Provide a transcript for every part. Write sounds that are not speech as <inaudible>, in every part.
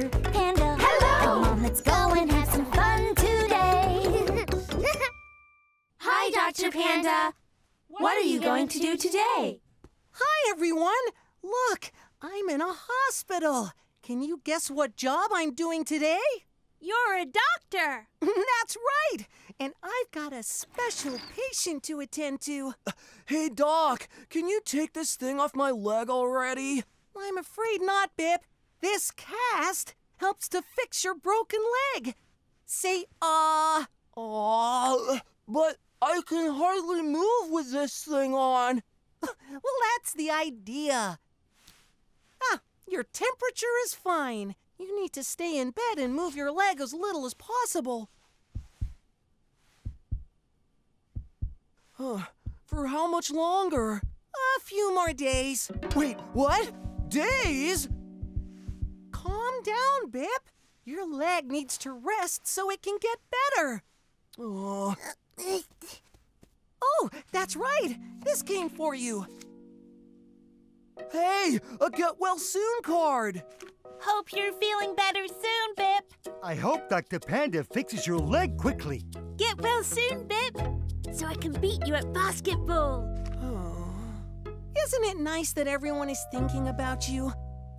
Dr. Panda. Uh, Hello! Come on, let's go and have some fun today. <laughs> Hi, Dr. Panda. What are you going to do today? Hi, everyone. Look, I'm in a hospital. Can you guess what job I'm doing today? You're a doctor. <laughs> That's right. And I've got a special patient to attend to. <sighs> Hey, Doc, can you take this thing off my leg already? I'm afraid not, Bip. This cast helps to fix your broken leg. Say, uh. Aw, but I can hardly move with this thing on. <laughs> Well, that's the idea. Ah, your temperature is fine. You need to stay in bed and move your leg as little as possible. Huh, for how much longer? A few more days. Wait, what? Days? Calm down, Bip. Your leg needs to rest so it can get better. Oh, <coughs> Oh, that's right. This came for you. hey, a get well soon card. Hope you're feeling better soon, Bip. I hope Dr. Panda fixes your leg quickly. Get well soon, Bip, so I can beat you at basketball. Oh. Isn't it nice that everyone is thinking about you?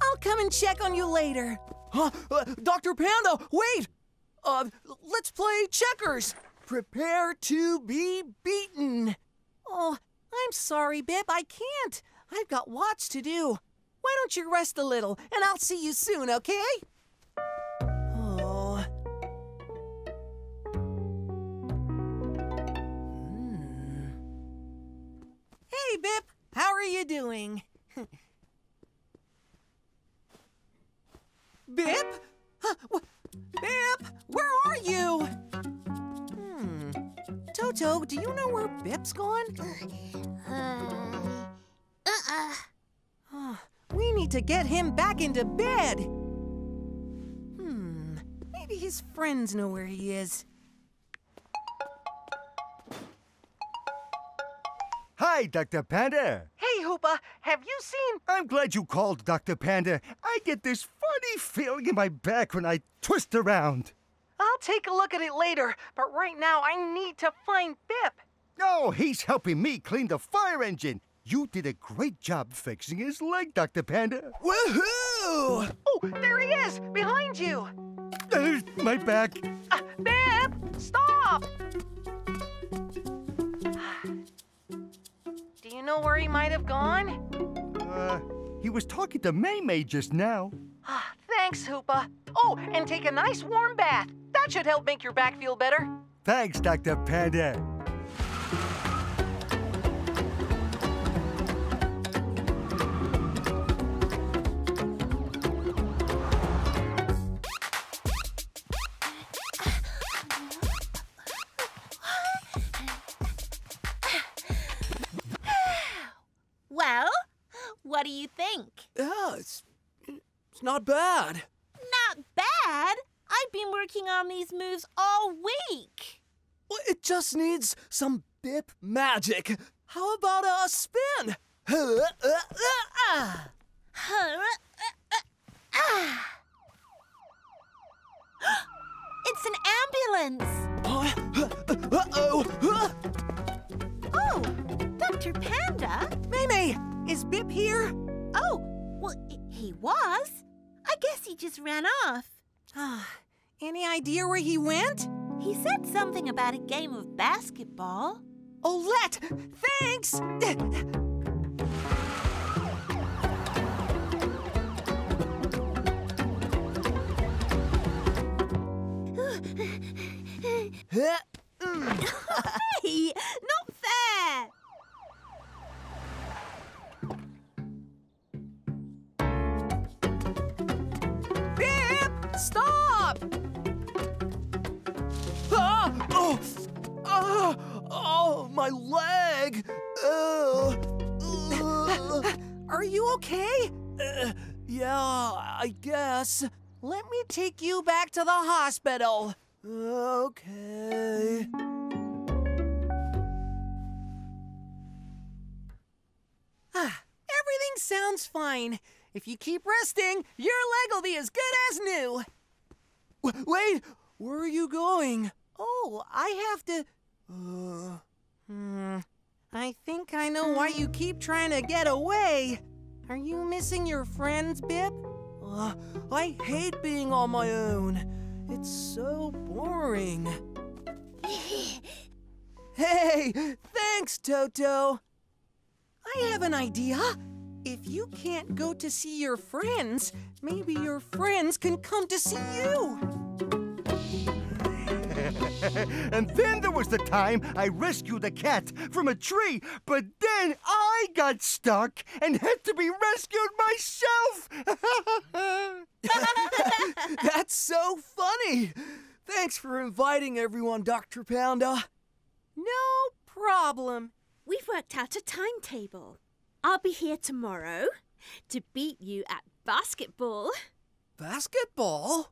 I'll come and check on you later. Huh? Uh, Dr. Panda, wait! Uh, let's play checkers. Prepare to be beaten. Oh, I'm sorry, Bip. I can't. I've got lots to do. Why don't you rest a little and I'll see you soon, okay? Oh. Hey, Bip. How are you doing? <laughs> Bip? Huh, Bip, where are you? Hmm. Toto, do you know where Bip's gone? Uh-uh. Oh, we need to get him back into bed. Hmm. Maybe his friends know where he is. Hi, Dr. Panda. Hey, Hoopa, have you seen? I'm glad you called, Dr. Panda. I get this funny feeling in my back when I twist around. I'll take a look at it later, but right now I need to find Bip. Oh, he's helping me clean the fire engine. You did a great job fixing his leg, Dr. Panda. Woohoo! Oh, there he is, behind you. There's my back. Uh, Bip, know where he might have gone? Uh, he was talking to Meimei just now. Ah, Thanks, Hoopa. Oh, and take a nice warm bath. That should help make your back feel better. Thanks, Dr. Panda. Not bad. Not bad. I've been working on these moves all week. Well, It just needs some Bip magic. How about a spin? Uh, uh, ah. <gasps> It's an ambulance. Uh, uh-oh. Oh, Dr. Panda? Meimei, is Bip here? Oh, well, he was. I guess he just ran off. Ah, any idea where he went? He said something about a game of basketball. Olette, thanks! <laughs> <laughs> Hey, not Oh, my leg! Uh, uh, Are you okay? uh, yeah, I guess. Let me take you back to the hospital. Okay. Ah, everything sounds fine. If you keep resting, your leg will be as good as new. W- wait, where are you going? Oh, I have to. Uh, Hmm. I think I know why you keep trying to get away. Are you missing your friends, Bip? uh, I hate being on my own. It's so boring. <laughs> hey, thanks, Toto. I have an idea. If you can't go to see your friends, maybe your friends can come to see you. <laughs> and then there was the time I rescued a cat from a tree, but then I got stuck and had to be rescued myself. <laughs> That's so funny. Thanks for inviting everyone, Dr. Panda. No problem. We've worked out a timetable. I'll be here tomorrow to beat you at basketball, Basketball?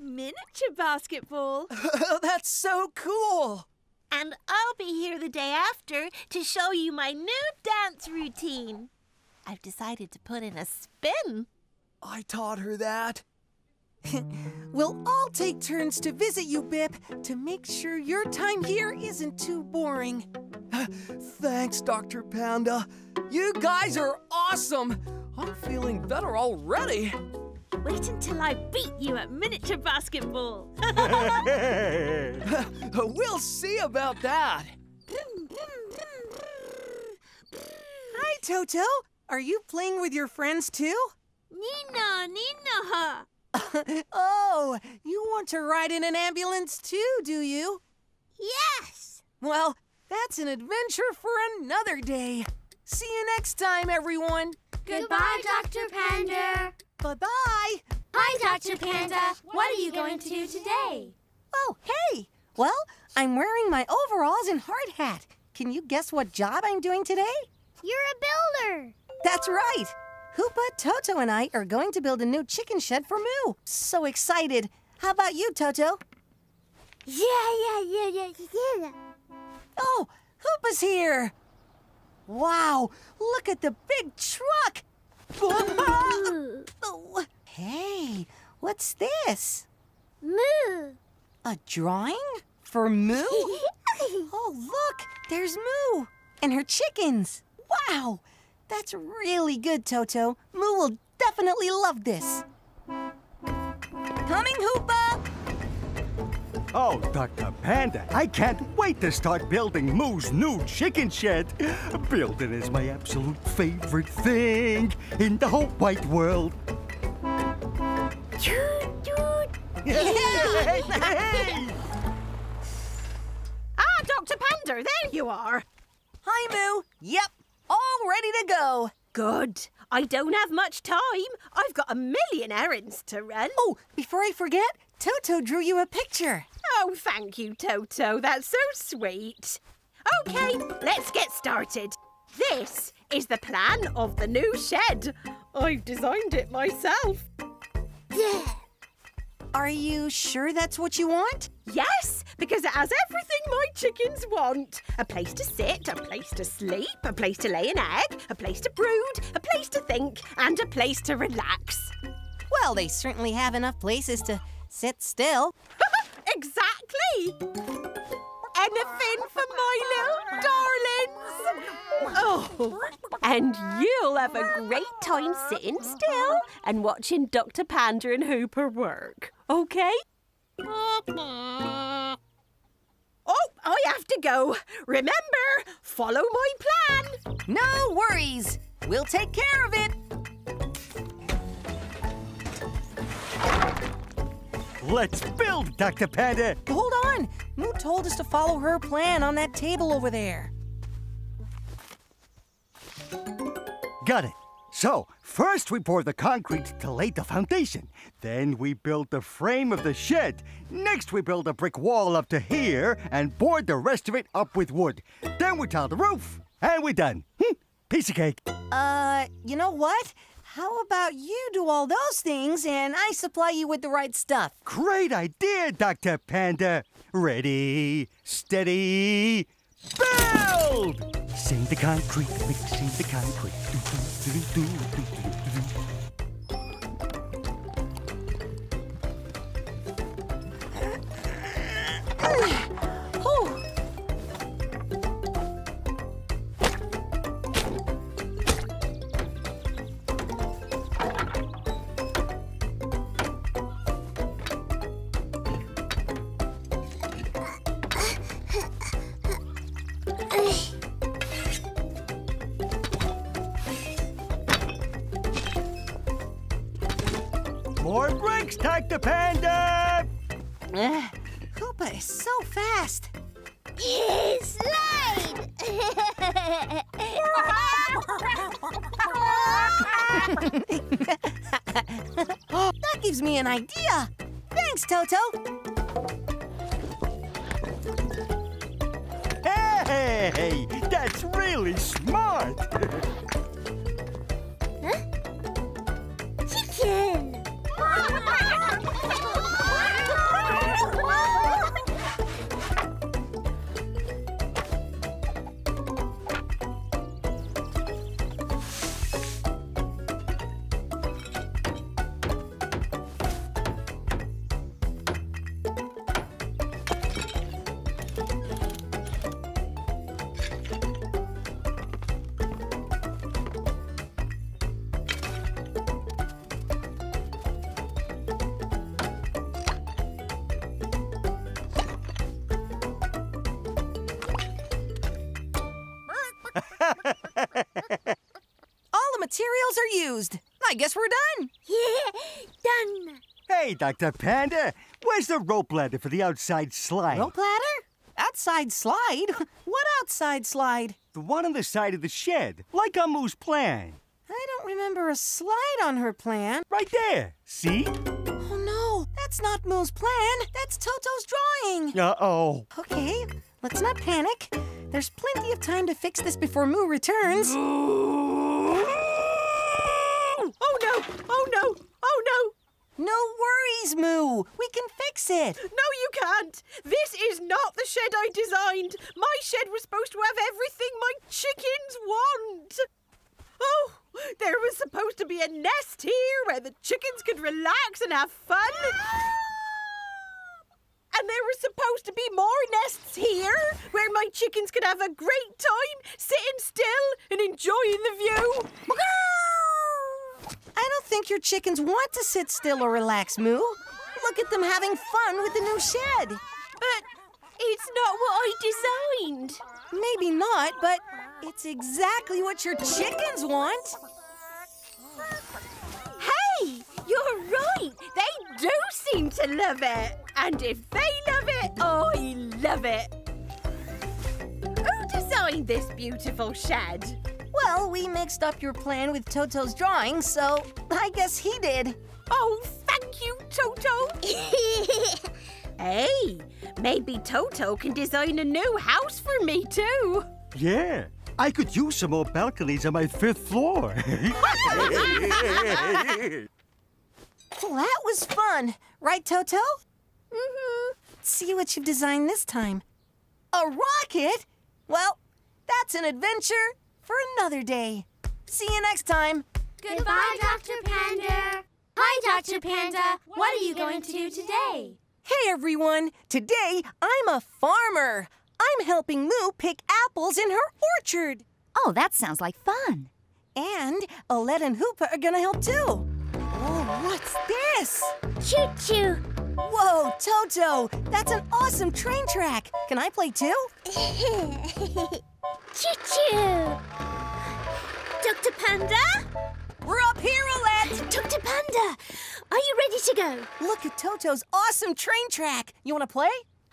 Miniature basketball. <laughs> That's so cool. And I'll be here the day after to show you my new dance routine. I've decided to put in a spin. I taught her that. <laughs> We'll all take turns to visit you, Bip, to make sure your time here isn't too boring. <laughs> Thanks, Dr. Panda. You guys are awesome. I'm feeling better already. Wait until I beat you at miniature basketball. <laughs> <laughs> we'll see about that. <laughs> Hi, Toto. Are you playing with your friends too? Nina, Nina. oh, you want to ride in an ambulance too, do you? Yes! Well, that's an adventure for another day. See you next time, everyone. Goodbye, Dr. Panda. Bye bye. Hi, Dr. Panda. What are you going to do today? Oh, hey. Well, I'm wearing my overalls and hard hat. Can you guess what job I'm doing today? You're a builder. That's right. Hoopa, Toto, and I are going to build a new chicken shed for Moo. So excited. How about you, Toto? Yeah, yeah, yeah, yeah, yeah. Oh, Hoopa's here. Wow, look at the big truck. <laughs> Oh, hey, what's this? Moo. A drawing? For Moo? <laughs> oh, look, there's Moo and her chickens. Wow, that's really good, Toto. Moo will definitely love this. Coming, Hoopa! Oh, Dr. Panda, I can't wait to start building Moo's new chicken shed. Building is my absolute favorite thing in the whole wide world. Toot, toot. Hey, hey! Ah, Dr. Panda, there you are. Hi, Moo. Yep, all ready to go. Good. I don't have much time. I've got a million errands to run. Oh, before I forget, Toto drew you a picture. Oh, thank you, Toto. That's so sweet. Okay, let's get started. This is the plan of the new shed. I've designed it myself. Yeah. Are you sure that's what you want? Yes, because it has everything my chickens want a place to sit, a place to sleep, a place to lay an egg, a place to brood, a place to think, and a place to relax. Well, they certainly have enough places to sit still. <laughs> exactly! Anything for my little darlings! Oh, and you'll have a great time sitting still and watching Dr. Panda and Hoopa work, okay? Oh, I have to go. Remember, follow my plan. No worries. We'll take care of it. Let's build, Dr. Panda. Hold on. Moo told us to follow her plan on that table over there. Got it. So, first we pour the concrete to lay the foundation. Then we build the frame of the shed. Next, we build a brick wall up to here and board the rest of it up with wood. Then we tile the roof, and we're done. Hmm, piece of cake. Uh, you know what? How about you do all those things and I supply you with the right stuff? Great idea, Dr. Panda. Ready, steady, build! Mixing the concrete, mixing the concrete. More the are used. I guess we're done. Yeah, <laughs> done. Hey, Dr. Panda, where's the rope ladder for the outside slide? Rope ladder? Outside slide? <laughs> What outside slide? The one on the side of the shed, like on Moo's plan. I don't remember a slide on her plan. Right there. See? Oh no, that's not Moo's plan. That's Toto's drawing. Uh-oh. Okay, let's not panic. There's plenty of time to fix this before Moo returns. <gasps> <gasps> <gasps> Oh no! Oh no! Oh no! No worries, Moo. We can fix it. No, you can't! This is not the shed I designed! My shed was supposed to have everything my chickens want! Oh, there was supposed to be a nest here where the chickens could relax and have fun! <gasps> And there were supposed to be more nests here where my chickens could have a great time sitting still and enjoying the view! I don't think your chickens want to sit still or relax, Moo. Look at them having fun with the new shed. But it's not what I designed. Maybe not, but it's exactly what your chickens want. Hey, you're right. They do seem to love it. And if they love it, I love it. Who designed this beautiful shed? Well, we mixed up your plan with Toto's drawing, so I guess he did. Oh, thank you, Toto. <laughs> hey, maybe Toto can design a new house for me too. Yeah. I could use some more balconies on my fifth floor. <laughs> Well, that was fun. Right, Toto? Mm-hmm. See what you've designed this time. A rocket? Well, that's an adventure for another day. See you next time. Goodbye, Dr. Panda. Hi, Dr. Panda. What are you going to do today? Hey, everyone. Today, I'm a farmer. I'm helping Moo pick apples in her orchard. Oh, that sounds like fun. And Olette and Hoopa are gonna help too. Oh, what's this? Choo choo. Whoa, Toto, that's an awesome train track. Can I play too? <laughs> choo choo. Dr. Panda? We're up here, Olette. Dr. Panda, are you ready to go? Look at Toto's awesome train track. You wanna play?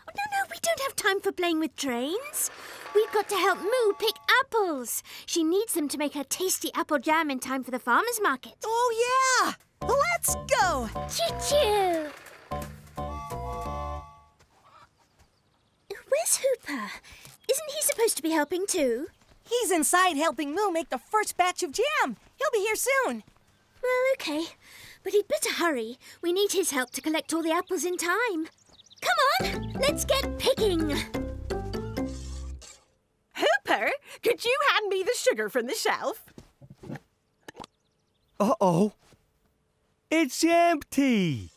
Oh, no, no, we don't have time for playing with trains. We've got to help Moo pick apples. She needs them to make her tasty apple jam in time for the farmer's market. Oh, yeah. Let's go. Choo choo. Where's Hoopa? Isn't he supposed to be helping too? He's inside helping Moo make the first batch of jam. He'll be here soon. Well, okay. But he'd better hurry. We need his help to collect all the apples in time. Come on, let's get picking. Hoopa, could you hand me the sugar from the shelf? Uh-oh. It's empty.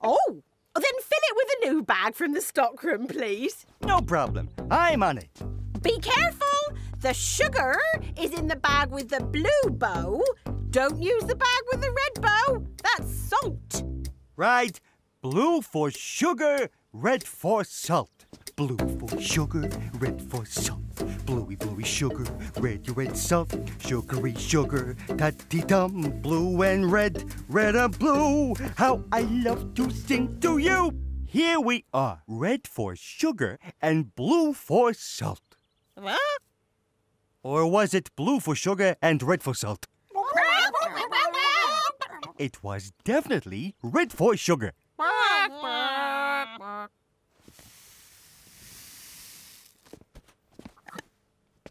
Oh, then fill it with a new bag from the stockroom, please. No problem. I'm on it. Be careful! The sugar is in the bag with the blue bow. Don't use the bag with the red bow. That's salt. Right. Blue for sugar, red for salt. Blue for sugar, red for salt. Bluey, bluey sugar, red, red salt. Sugary sugar, tatty dum. Blue and red, red and blue. How I love to sing to you. Here we are. Red for sugar and blue for salt. Huh? Or was it blue for sugar and red for salt? It was definitely red for sugar.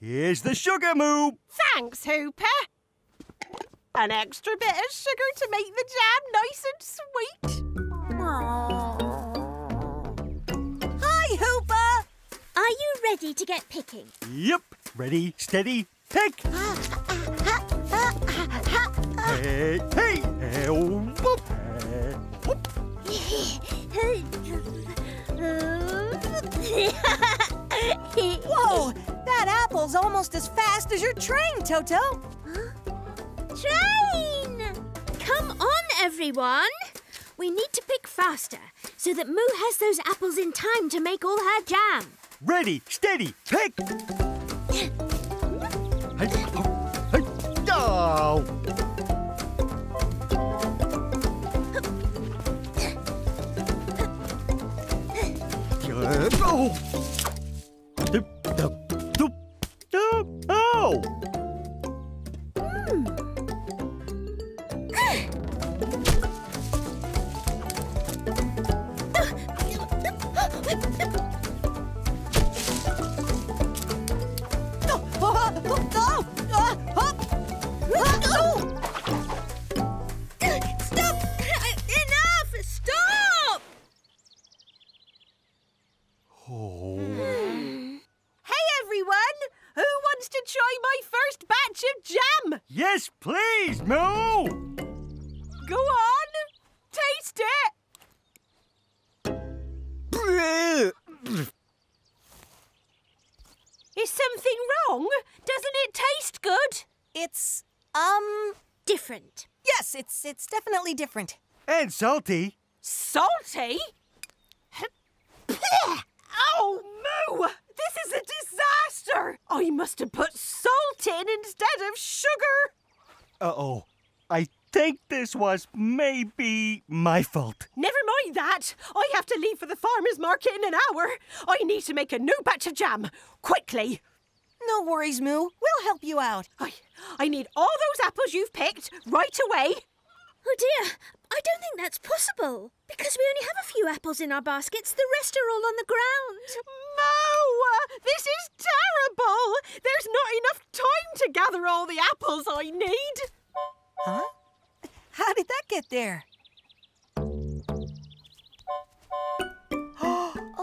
Here's the sugar moo. Thanks, Hoopa. An extra bit of sugar to make the jam nice and sweet. Hi, Hoopa! Are you ready to get picking? Yep. Ready, steady, pick. Hey, <laughs> hey, hey, oh, whoop, hey, whoop. <laughs> <laughs> Whoa! That apple's almost as fast as your train, Toto. Train! Come on, everyone. We need to pick faster so that Moo has those apples in time to make all her jam. Ready, steady, pick. <laughs> Hey, oh, hey, oh. It's it's definitely different. And salty. Salty? oh, Moo! This is a disaster! I must have put salt in instead of sugar. Uh-oh. I think this was maybe my fault. Never mind that. I have to leave for the farmer's market in an hour. I need to make a new batch of jam. Quickly. No worries, Moo. We'll help you out. I, I need all those apples you've picked right away. Oh dear, I don't think that's possible. Because we only have a few apples in our baskets, the rest are all on the ground. Mo! Uh, this is terrible! There's not enough time to gather all the apples I need. Huh? How did that get there? <gasps>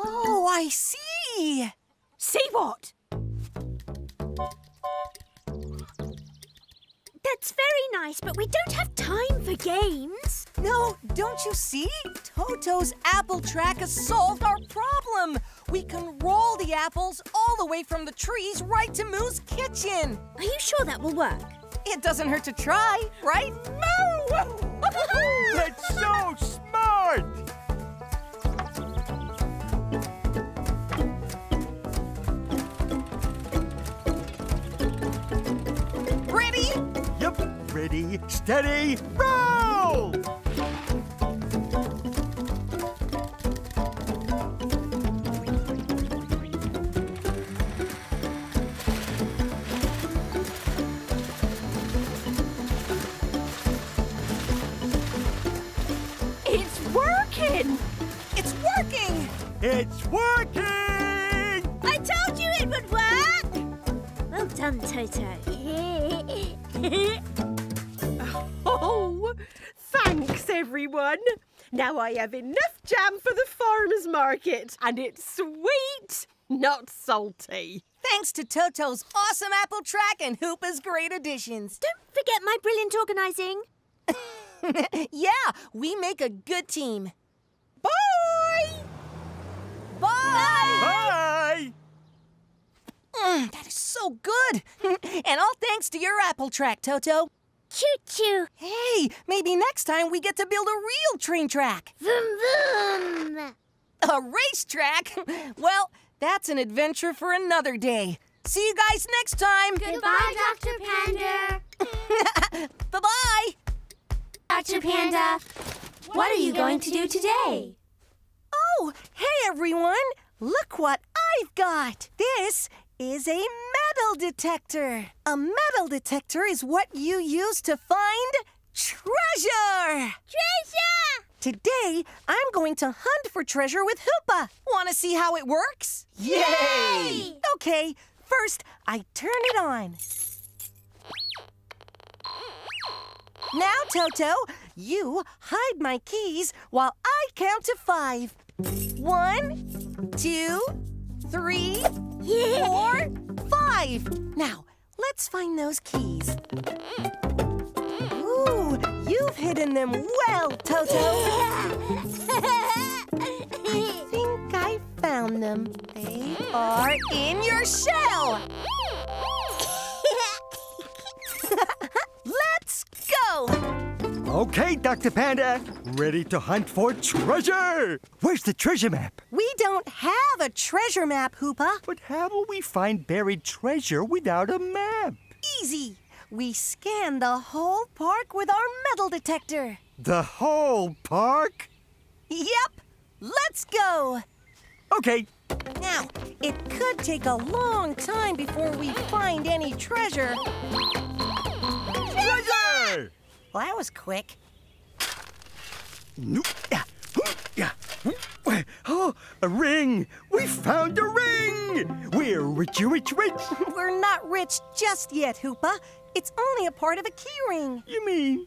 Oh, I see. See what? That's very nice, but we don't have time for games. No, don't you see? Toto's apple track has solved our problem. We can roll the apples all the way from the trees right to Moo's kitchen. Are you sure that will work? It doesn't hurt to try, right? Moo! <laughs> That's so smart! Yep. Ready, steady, roll! It's working! It's working! It's working! Done, <laughs> Toto. Oh, Thanks, everyone. Now I have enough jam for the farmer's market, and it's sweet, not salty. Thanks to Toto's awesome apple track and Hoopa's great additions. Don't forget my brilliant organising. <laughs> yeah, we make a good team. Bye! Bye! Bye! Mm, that is so good. <laughs> and all thanks to your apple track, Toto. Choo choo. Hey, maybe next time we get to build a real train track. Vroom vroom. A racetrack? <laughs> well, that's an adventure for another day. See you guys next time. Goodbye, Dr. Panda. <laughs> bye bye. Dr. Panda, what are you going to do today? Oh, hey everyone! Look what I've got! This is a metal detector. A metal detector is what you use to find treasure! Treasure! Today, I'm going to hunt for treasure with Hoopa. Want to see how it works? Yay! Okay, first I turn it on. Now, Toto, you hide my keys while I count to five. One, two, three, four, five. Now, let's find those keys. Ooh, you've hidden them well, Toto. I think I found them. They are in your shell. <laughs> Let's go. Okay, Dr. Panda. Ready to hunt for treasure. Where's the treasure map? We don't have a treasure map, Hoopa. But how will we find buried treasure without a map? Easy. We scan the whole park with our metal detector. The whole park? Yep. Let's go. Okay. Now, it could take a long time before we find any treasure. Treasure! Well, that was quick. Oh, a ring! We found a ring! We're rich, rich, rich. <laughs> We're not rich just yet, Hoopa. It's only a part of a keyring. You mean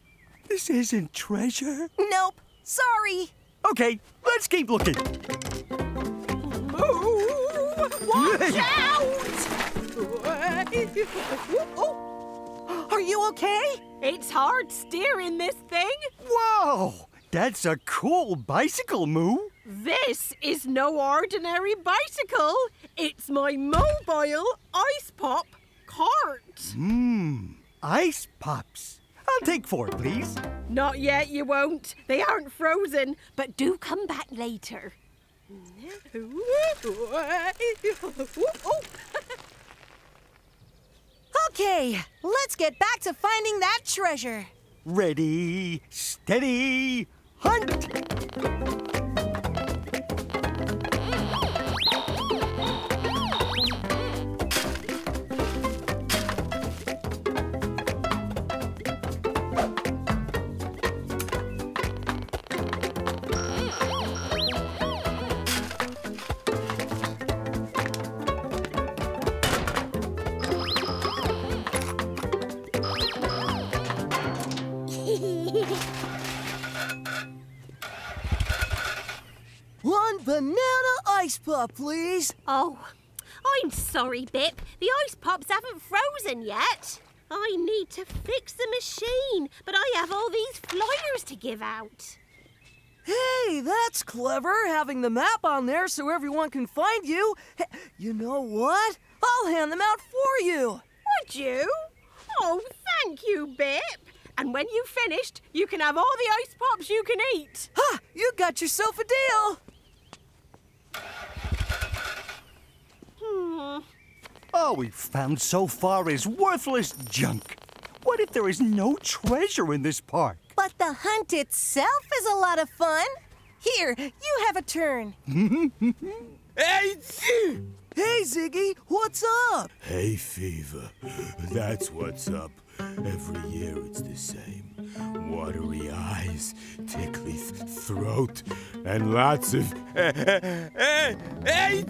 this isn't treasure? Nope. Sorry. Okay, let's keep looking. Watch out! Are you okay? It's hard steering this thing. Whoa! That's a cool bicycle, Moo. This is no ordinary bicycle. It's my mobile ice pop cart. Mmm, ice pops. I'll take four, please. Not yet, you won't. They aren't frozen, but do come back later. <laughs> Oh. Okay, let's get back to finding that treasure. Ready, steady, hunt! Pop, please. Oh, I'm sorry, Bip. The ice pops haven't frozen yet. I need to fix the machine, but I have all these flyers to give out. Hey, that's clever, having the map on there so everyone can find you. You know what? I'll hand them out for you. Would you? Oh, thank you, Bip. And when you've finished, you can have all the ice pops you can eat. Ha! You got yourself a deal. Hmm. All we've found so far is worthless junk. What if there is no treasure in this park? But the hunt itself is a lot of fun. Here, you have a turn. <laughs> Hey, Hey, Ziggy, what's up? Hay fever. That's what's up. Every year it's the same. Watery eyes, tickly th- throat, and lots of. Hey,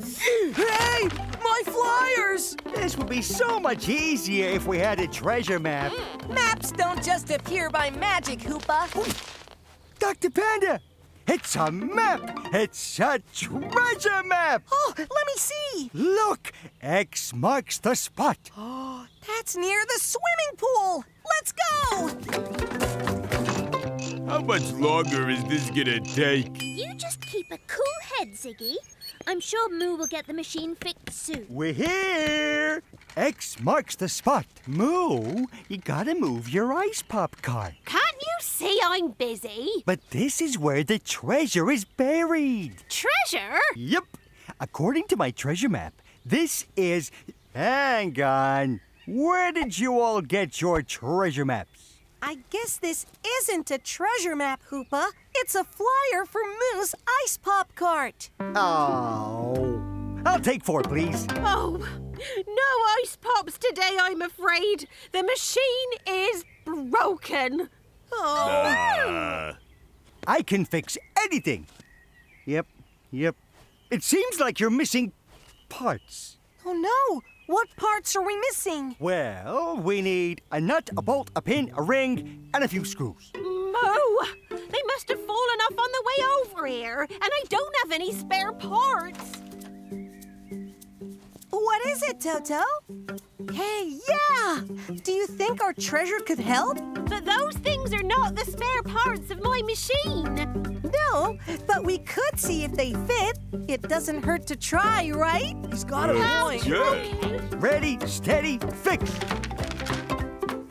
Hey, my flyers! This would be so much easier if we had a treasure map. Mm, maps don't just appear by magic, Hoopa. Dr. Panda! It's a map! It's a treasure map! Oh, let me see. Look! X marks the spot. <gasps> Oh, that's near the swimming pool. Let's go. How much longer is this gonna take? You just keep a cool head, Ziggy. I'm sure Moo will get the machine fixed soon. We're here! X marks the spot. Moo, you gotta move your ice pop cart. Can't you see I'm busy? But this is where the treasure is buried. Treasure? Yep. According to my treasure map, this is. Hang on. Where did you all get your treasure maps? I guess this isn't a treasure map, Hoopa. It's a flyer for Moo's ice pop cart. Oh. I'll take four, please. Oh, no ice pops today, I'm afraid. The machine is broken. Oh, Uh, I can fix anything. Yep, yep. It seems like you're missing parts. oh no. What parts are we missing? Well, we need a nut, a bolt, a pin, a ring, and a few screws. Moo, they must have fallen off on the way over here, and I don't have any spare parts. What is it, Toto? Hey, yeah! Do you think our treasure could help? But those things are not the spare parts of my machine. No, but we could see if they fit. It doesn't hurt to try, right? He's got a point. yeah. Ready, steady, fix.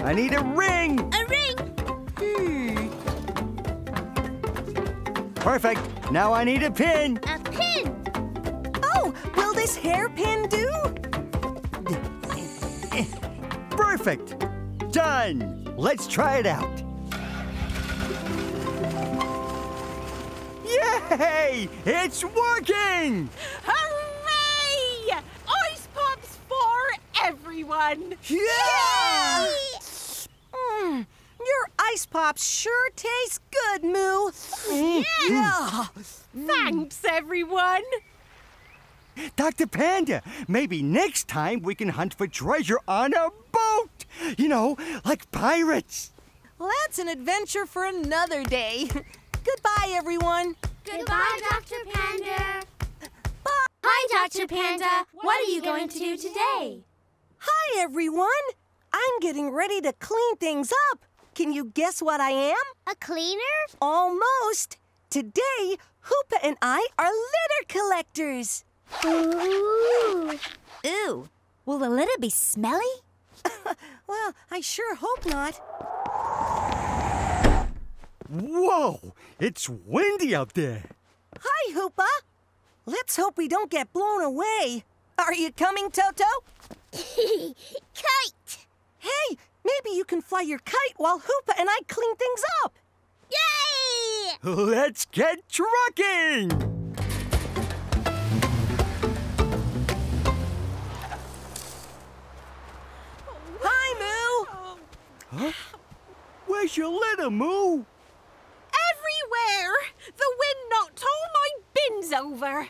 I need a ring. A ring! Hmm. Perfect. Now I need a pin. A pin! This hairpin do? Perfect. Done. Let's try it out. Yay! It's working! Hooray! Ice pops for everyone. Yeah! Mm, your ice pops sure taste good, Moo. Yeah. Thanks, everyone. Dr. Panda, maybe next time we can hunt for treasure on a boat. You know, like pirates. Well, that's an adventure for another day. <laughs> Goodbye, everyone. Goodbye, Dr. Panda. Hi, Dr. Panda. What are you going to do today? Hi, everyone. I'm getting ready to clean things up. Can you guess what I am? A cleaner? Almost. Today, Hoopa and I are litter collectors. Ooh. Ooh, will the litter be smelly? <laughs> Well, I sure hope not. Whoa! It's windy out there. Hi, Hoopa. Let's hope we don't get blown away. Are you coming, Toto? <laughs> Kite! Hey, maybe you can fly your kite while Hoopa and I clean things up. Yay! Let's get trucking! Moo. Where's your litter, Moo? Everywhere. The wind knocked all my bins over.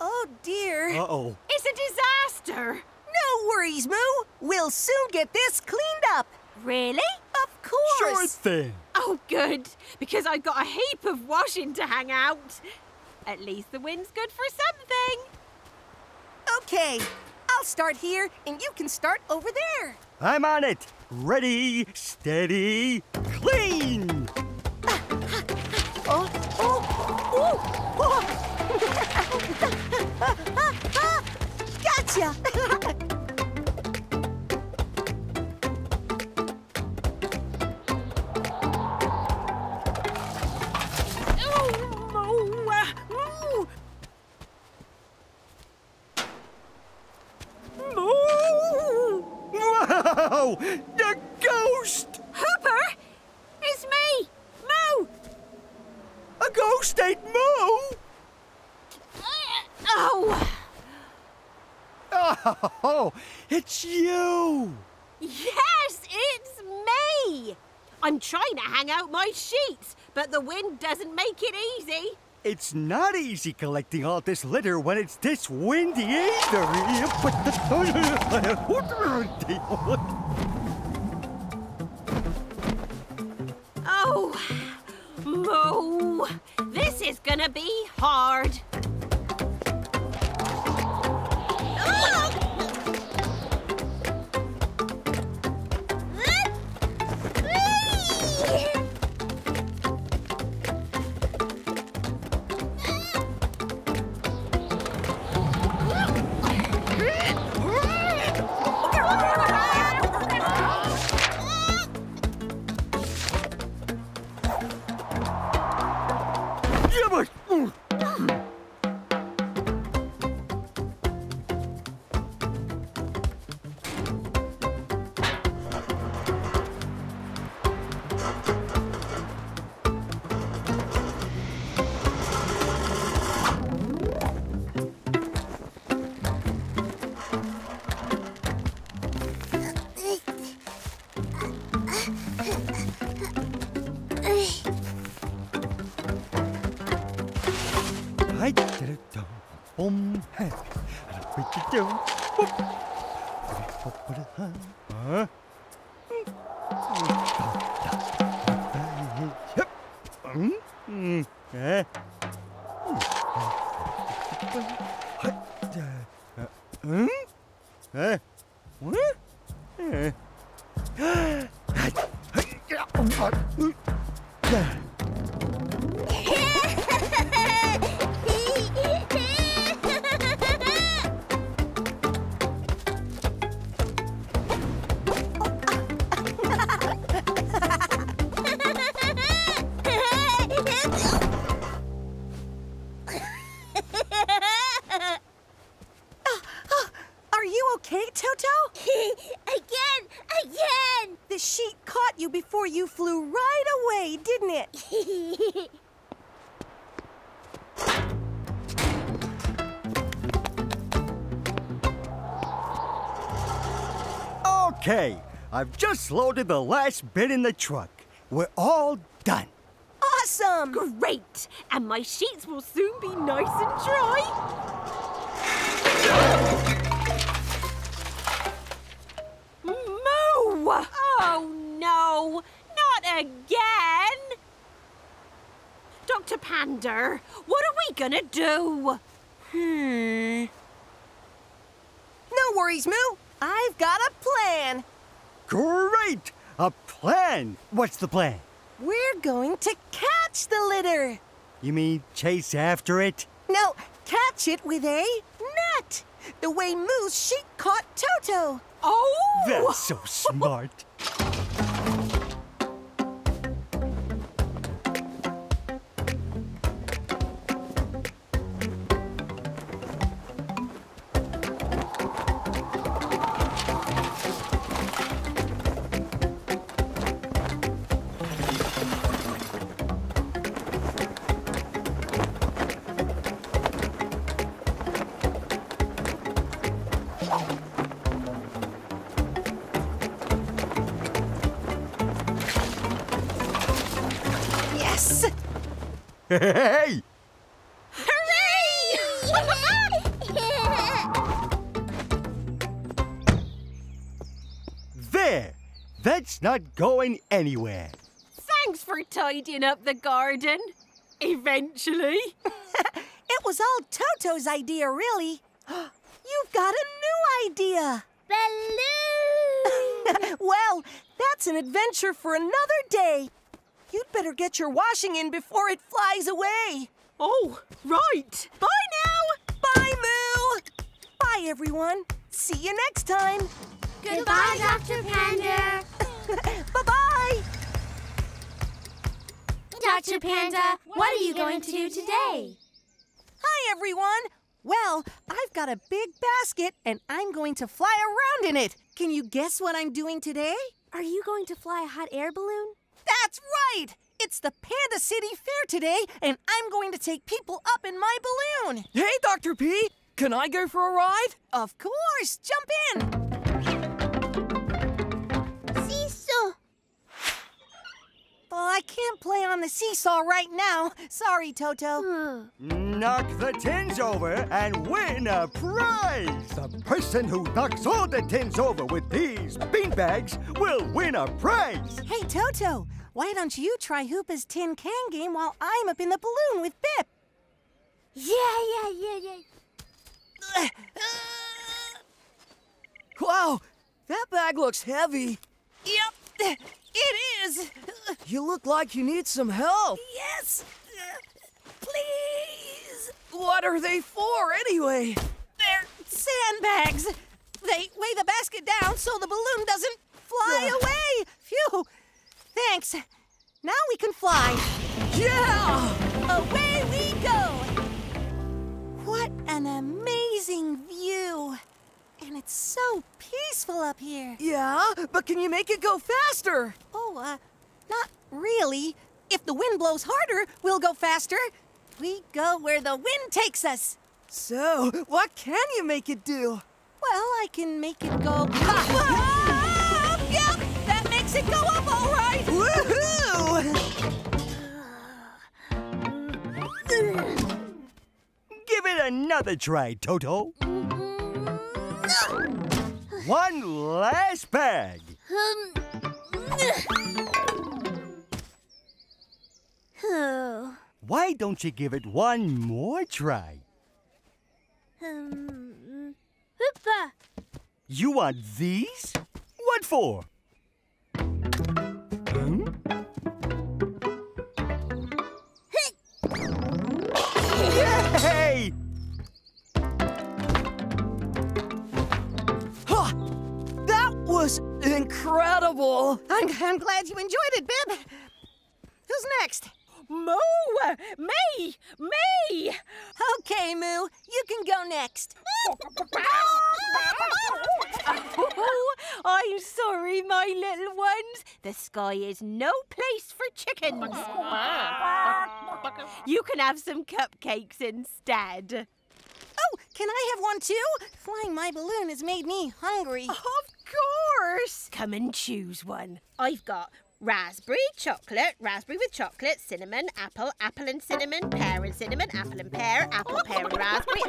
Oh, dear. Uh-oh. It's a disaster. No worries, Moo. We'll soon get this cleaned up. Really? Of course. Sure thing. Oh, good, because I've got a heap of washing to hang out. At least the wind's good for something. Okay, I'll start here and you can start over there. I'm on it. Ready, steady, clean! Oh, oh, oh, <laughs> gotcha. Oh, Moo. Moo. Moo. Whoa! The ghost! Hoopa, it's me, Moo. A ghost ain't Moo! Oh, Oh, it's you! yes, it's me. I'm trying to hang out my sheets, but the wind doesn't make it easy. It's not easy collecting all this litter when it's this windy either. <laughs> Oh, Moo. This is gonna be hard. Break it down. Just loaded the last bit in the truck. We're all done. Awesome! Great! And my sheets will soon be nice and dry. Moo! Oh no! Not again! Dr. Panda, what are we gonna do? Hmm. No worries, Moo. I've got a plan. Great! A plan. What's the plan? We're going to catch the litter. You mean chase after it? No, catch it with a net. The way Moose sheep caught Toto. Oh! That's so <laughs> smart. Hey! There! That's not going anywhere. Thanks for tidying up the garden. Eventually. <laughs> It was all Toto's idea, really. <gasps> You've got a new idea. Balloon. <laughs> well, that's an adventure for another day. You'd better get your washing in before it flies away. Oh, right. Bye now. Bye, Moo. Bye, everyone. See you next time. Goodbye, Dr. Panda. <laughs> bye bye. Dr. Panda, what are you going to do today? Hi, everyone. Well, I've got a big basket and I'm going to fly around in it. Can you guess what I'm doing today? Are you going to fly a hot air balloon? That's right! It's the Panda City Fair today, and I'm going to take people up in my balloon. Hey, Dr. P, can I go for a ride? Of course, jump in. Seesaw. Oh, I can't play on the seesaw right now. Sorry, Toto. Hmm. Knock the tins over and win a prize! The person who knocks all the tins over with these beanbags will win a prize! Hey, Toto, why don't you try Hoopa's tin can game while I'm up in the balloon with Bip? Yeah, yeah, yeah, yeah. <laughs> Wow, that bag looks heavy. Yep, it is. You look like you need some help. Yes, please. What are they for, anyway? They're sandbags. They weigh the basket down so the balloon doesn't fly Ugh. away. Phew. Thanks. Now we can fly. Yeah! Away we go! What an amazing view! And it's so peaceful up here. Yeah, but can you make it go faster? Oh, uh, not really. If the wind blows harder, we'll go faster. We go where the wind takes us. So, what can you make it do? Well, I can make it go. <laughs> Ah! Yep, that makes it go up all right. Woohoo! Give it another try, Toto. One last bag. Why don't you give it one more try? Um, You want these? What for? Incredible! I'm, I'm glad you enjoyed it, Bip. Who's next? Moo! Me! Me! Okay, Moo, you can go next. Oh, <laughs> I'm sorry, my little ones. The sky is no place for chickens. You can have some cupcakes instead. Oh, can I have one too? Flying my balloon has made me hungry. Of course. Come and choose one. I've got raspberry, chocolate, raspberry with chocolate, cinnamon, apple, apple and cinnamon, pear and cinnamon, apple and pear, apple, pear and raspberry.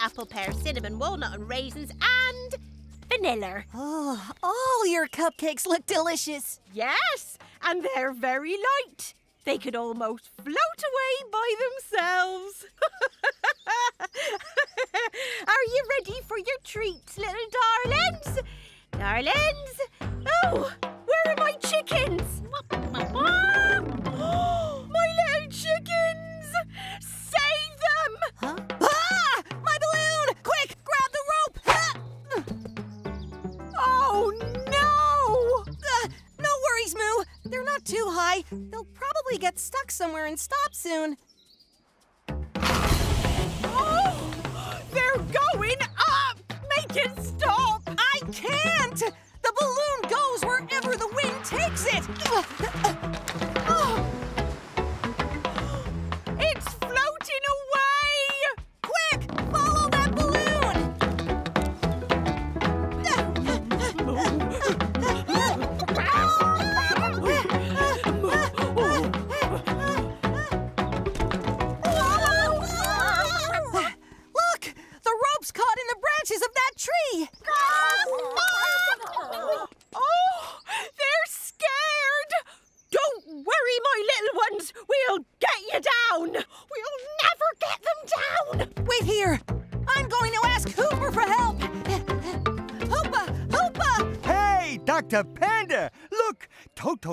apple, pear, cinnamon, walnut and raisins, and vanilla. Oh, all your cupcakes look delicious. Yes, and they're very light. They could almost float away by themselves. <laughs> Are you ready for your treats, little darlings? Darlings? Oh, where are my chickens? <gasps> my little chickens! Save them! Huh? Ah! My balloon! Quick, grab the rope! Ah! <laughs> Oh no! Uh, no worries, Moo. They're not too high. They'll probably get stuck somewhere and stop soon. Oh, they're going up! Make it stop! I can't! The balloon goes wherever the wind takes it!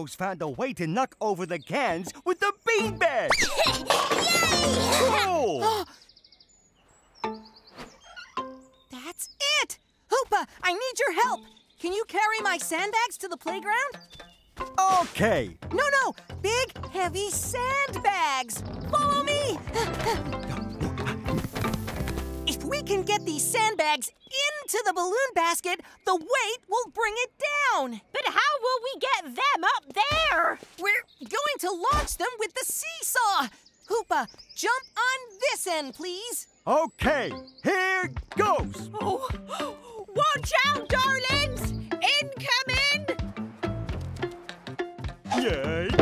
Toto's found a way to knock over the cans with the beanbag! <laughs> Cool! <gasps> That's it! Hoopa, I need your help! Can you carry my sandbags to the playground? Okay, No, no! Big, heavy sandbags! Follow me! <gasps> <laughs> If we can get these sandbags into the balloon basket, the weight will bring it down! But how will we get them up there? We're going to launch them with the seesaw! Hoopa, jump on this end, please! okay, here goes! Oh, <gasps> watch out, darlings! Incoming! Yay!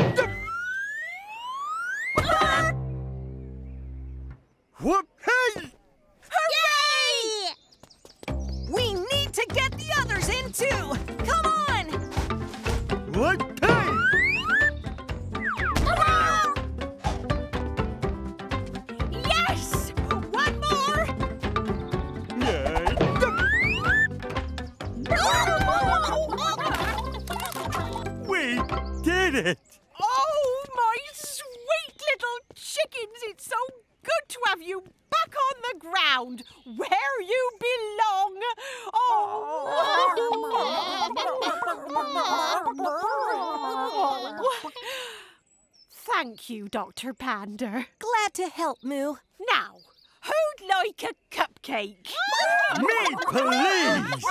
to get the others in too! Come on! What pain! Yes! One more! Yay. we did it! Oh, my sweet little chickens! It's so good to have you on the ground where you belong. Oh. Thank you, Dr. Panda. Glad to help, Moo. Now, who'd like a cupcake? Me, please!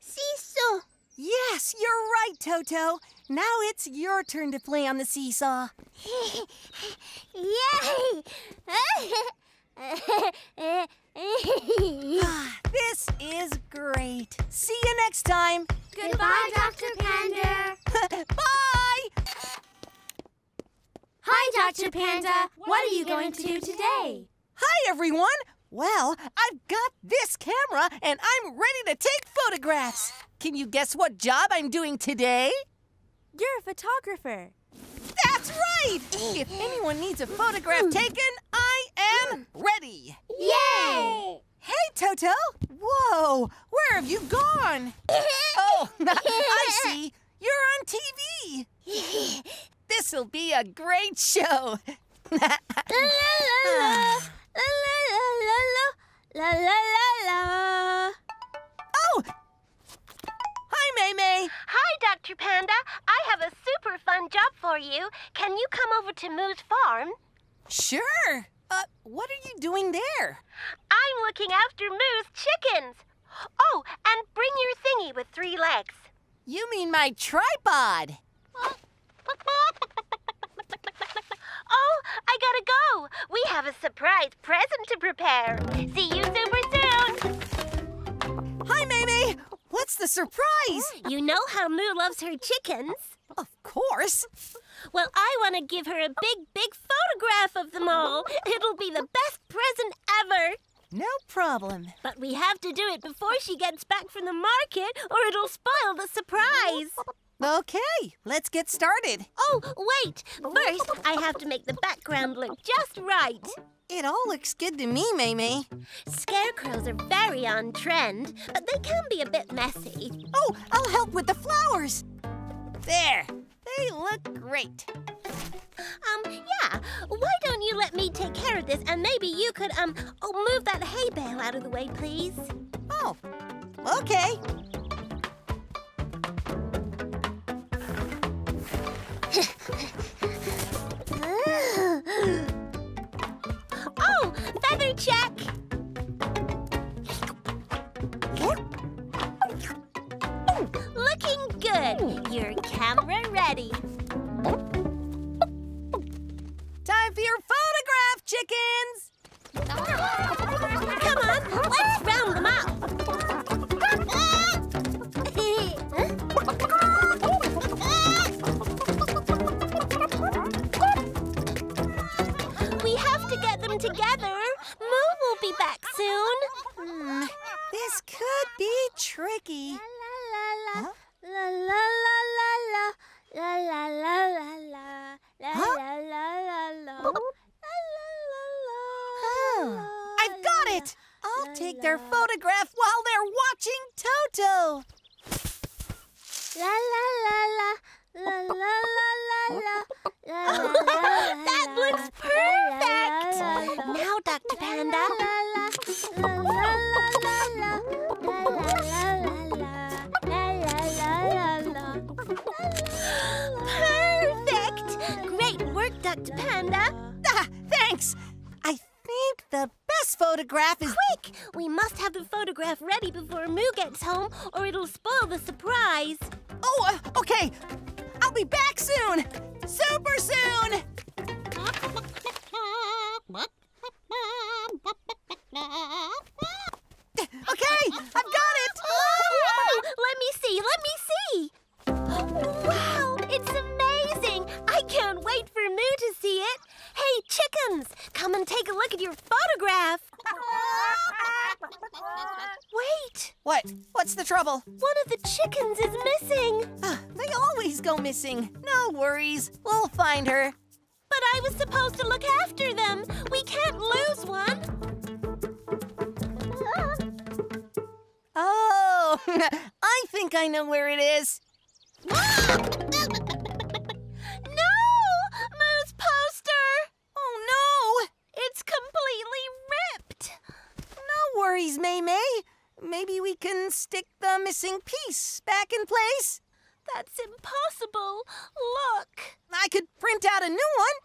Seesaw. Yes, you're right, Toto. Now it's your turn to play on the seesaw. Yay! <laughs> Ah, this is great. See you next time. Goodbye, Dr. Panda. <laughs> Bye! Hi, Dr. Panda. What are you going to do today? Hi, everyone. Well, I've got this camera and I'm ready to take photographs. Can you guess what job I'm doing today? You're a photographer. That's right! If anyone needs a photograph taken, I am ready. Yay! Hey, Toto! Whoa! Where have you gone? oh, I see. You're on TV. This'll be a great show. La la la la la la la la la. Oh! Hi, Meimei. Hi, Dr. Panda. I have a super fun job for you. Can you come over to Moo's farm? Sure. Uh, what are you doing there? I'm looking after Moo's chickens. Oh, and bring your thingy with three legs. You mean my tripod? <laughs> Oh, I gotta go. We have a surprise present to prepare. See you What's the surprise? <gasps> You know how Moo loves her chickens. Of course. Well, I want to give her a big, big photograph of them all. It'll be the best present ever. No problem. But we have to do it before she gets back from the market, or it'll spoil the surprise. Okay, let's get started. Oh, wait! First, I have to make the background look just right. It all looks good to me, May. Scarecrows are very on trend, but they can be a bit messy. Oh, I'll help with the flowers. There, they look great. Um, yeah. Why don't you let me take care of this and maybe you could, um, oh, move that hay bale out of the way, please? Oh, okay. Oh, feather check! Looking good. Your camera ready. Time for your photograph, chickens. take their photograph while they're watching Toto. La la la la. La la la la la. That looks perfect. Now, Dr. Panda. Perfect! Great work, Dr. Panda. Thanks. I think the photograph is. Quick! We must have the photograph ready before Moo gets home, or it'll spoil the surprise. Oh, uh, okay. I'll be back soon. Super soon. Okay, I've got it. Oh, let me see, let me see. Wow, it's amazing. I can't wait for Moo to see it. Hey, chickens, come and take a look at your photograph. Wait, What? What's the trouble? one of the chickens is missing. Ah, they always go missing. No worries. We'll find her. But I was supposed to look after them. We can't lose one. Oh, <laughs> I think I know where it is. Stick the missing piece back in place? That's impossible. Look. I could print out a new one.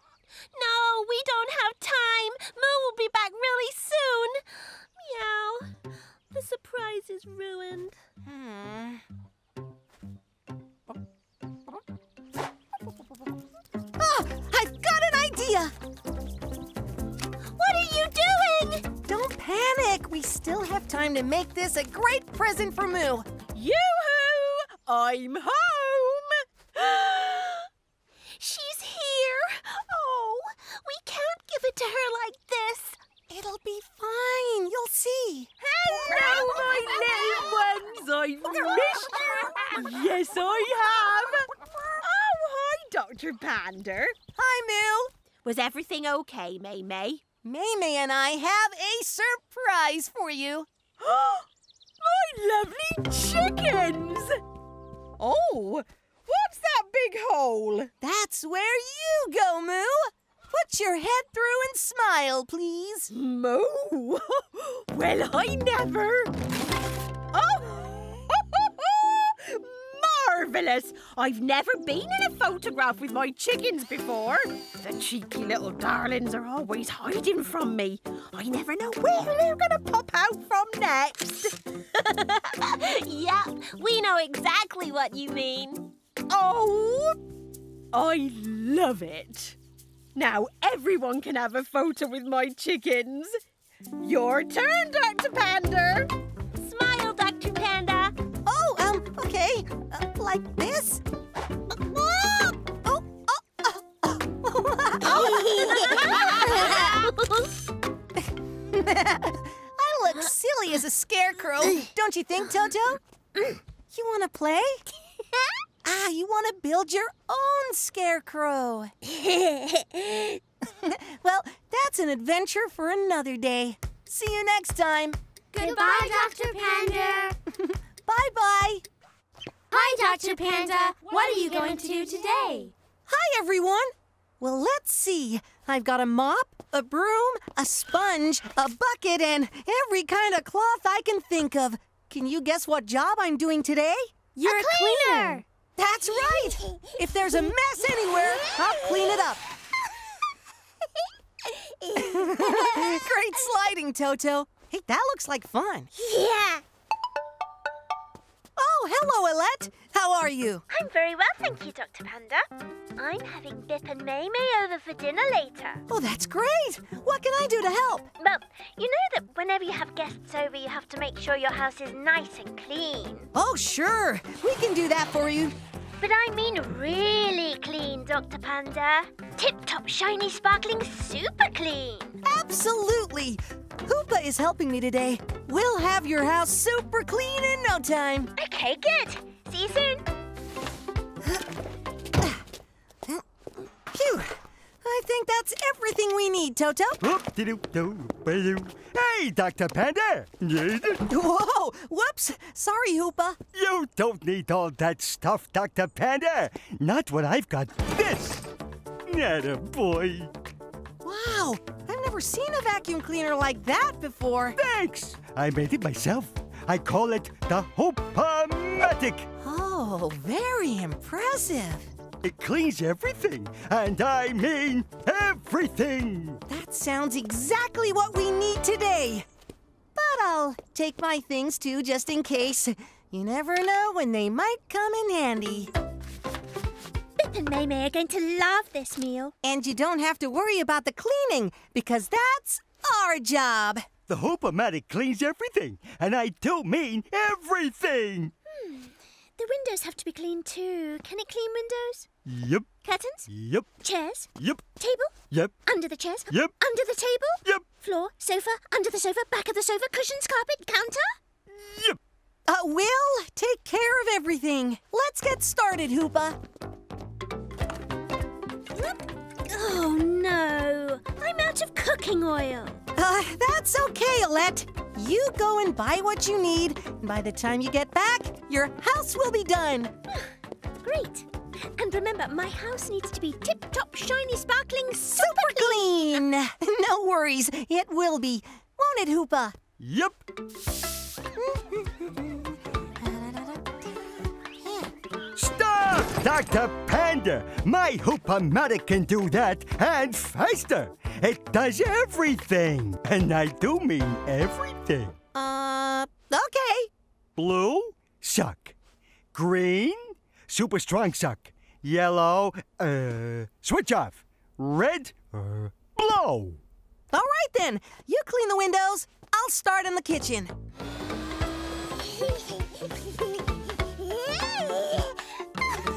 No, we don't have time. Moo will be back really soon. Meow. The surprise is ruined. Hmm. Oh, I've got an idea! What are you doing? Don't panic. We still have time to make this a great present for Moo. Yoo-hoo! I'm home! <gasps> She's here. Oh, we can't give it to her like this. It'll be fine. You'll see. Hello, my little ones! I've missed you! Yes, I have! Oh, hi, Dr. Panda. Hi, Moo. Was everything okay, Meimei? May and I have a surprise for you. <gasps> my lovely chickens! Oh, what's that big hole? That's where you go, Moo. Put your head through and smile, please. Moo? <laughs> well, I never. Marvellous! I've never been in a photograph with my chickens before. The cheeky little darlings are always hiding from me. I never know where they're going to pop out from next. <laughs> yep, we know exactly what you mean. Oh, I love it. Now everyone can have a photo with my chickens. Your turn, Dr. Panda. Like this? Oh, oh, oh, I look silly as a scarecrow, don't you think, Toto? You want to play? ah, you want to build your own scarecrow. <laughs> well, that's an adventure for another day. See you next time. Goodbye, Dr. Panda. What are you going to do today? Hi, everyone. Well, let's see. I've got a mop, a broom, a sponge, a bucket, and every kind of cloth I can think of. Can you guess what job I'm doing today? You're a, cleaner. That's right. If there's a mess anywhere, I'll clean it up. <laughs> Great sliding, Toto. Hey, that looks like fun. Yeah. Oh, hello, Olette. How are you? I'm very well, thank you, Dr. Panda. I'm having Bip and Meimei over for dinner later. Oh, that's great. What can I do to help? Well, you know that whenever you have guests over, you have to make sure your house is nice and clean. Oh, sure. We can do that for you. But I mean really clean, Dr. Panda. Tip-top, shiny, sparkling, super clean. Absolutely. Hoopa is helping me today. We'll have your house super clean in no time. Okay, good. See you soon. Phew. I think that's everything we need, Toto. Hey, Dr. Panda! Whoa! Whoops! Sorry, Hoopa. You don't need all that stuff, Dr. Panda. Not when I've got this. Atta boy. Wow! I've never seen a vacuum cleaner like that before. Thanks. I made it myself. I call it the Hoop-O-Matic. Oh, very impressive. It cleans everything, and I mean everything. That sounds exactly what we need today. But I'll take my things too, just in case. You never know when they might come in handy. Bip and Meimei are going to love this meal. And you don't have to worry about the cleaning, because that's our job. The Hoop-O-Matic cleans everything, and I do mean everything. Hmm. The windows have to be cleaned too. Can it clean windows? Yep, Curtains? yep, Chairs? yep, Table? yep, Under the chairs? Yep. Under the table? yep, Floor? Sofa? Under the sofa? Back of the sofa? Cushions? Carpet? Counter? yep. Uh, we'll take care of everything. Let's get started, Hoopa. Oh no! I'm out of cooking oil. Uh, that's okay, Olette. You go and buy what you need. and By the time you get back, your house will be done. <sighs> Great. And remember, my house needs to be tip-top, shiny, sparkling, super, super clean. clean. <laughs> no worries. It will be. Won't it, Hoopa? Yep. Stop, Dr. Panda! My Hoop-O-Matic can do that, and faster! It does everything, and I do mean everything. Uh, okay. Blue, suck. Green, super strong suck. Yellow, uh, switch off. Red, uh, blow. All right then. You clean the windows. I'll start in the kitchen. <laughs>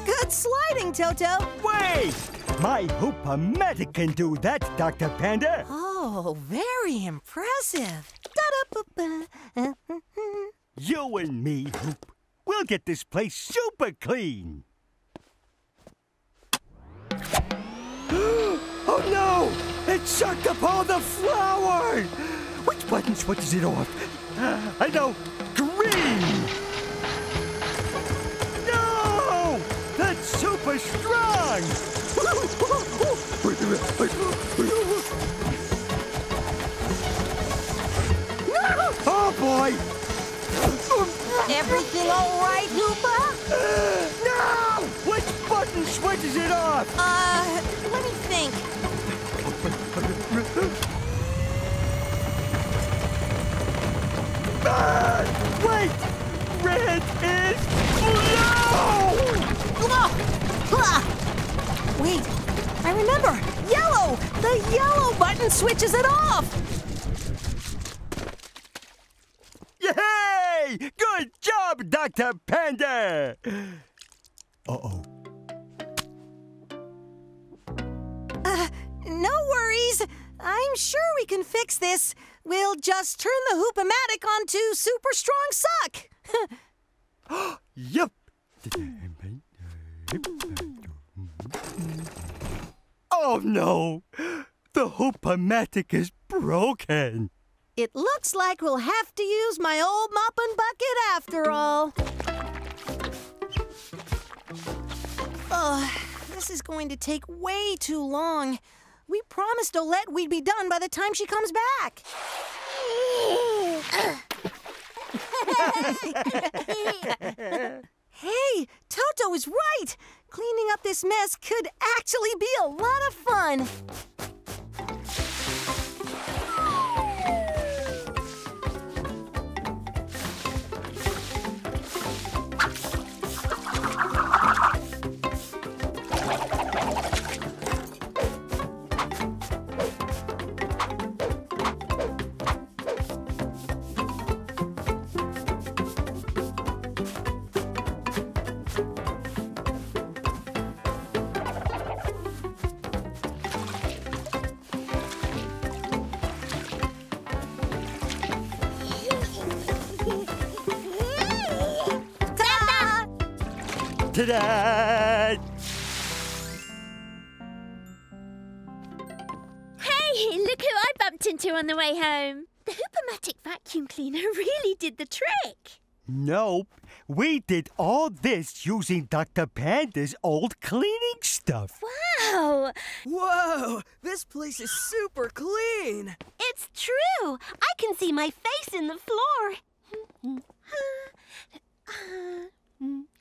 Good sliding, Toto. Wait! My Hoop-O-Matic can do that, Dr. Panda. Oh, very impressive. You and me, Hoop. We'll get this place super clean. <gasps> oh no! It sucked up all the flour! Which button switches it off? <gasps> I know. Green! No! That's super strong! <laughs> Oh boy! Everything all right, Hoopa? <gasps> No! Which button switches it off? Uh, let me think. <laughs> Ah, wait! Red is blue! Ah! Wait, I remember. Yellow! The yellow button switches it off. Yay! Good job, Dr. Panda! Uh-oh. Uh, no worries. I'm sure we can fix this. We'll just turn the Hoop-O-Matic onto super strong suck. Yep. Oh no! The Hoop-O-Matic is broken. It looks like we'll have to use my old mopping bucket after all. Oh, this is going to take way too long. We promised Olette we'd be done by the time she comes back. <laughs> hey, Toto is right. Cleaning up this mess could actually be a lot of fun. Ta-da! Hey, look who I bumped into on the way home. The Hoop-O-Matic vacuum cleaner <laughs> really did the trick. Nope. We did all this using Dr. Panda's old cleaning stuff. Wow! Whoa! This place is super clean! It's true. I can see my face in the floor. <laughs> Uh, uh,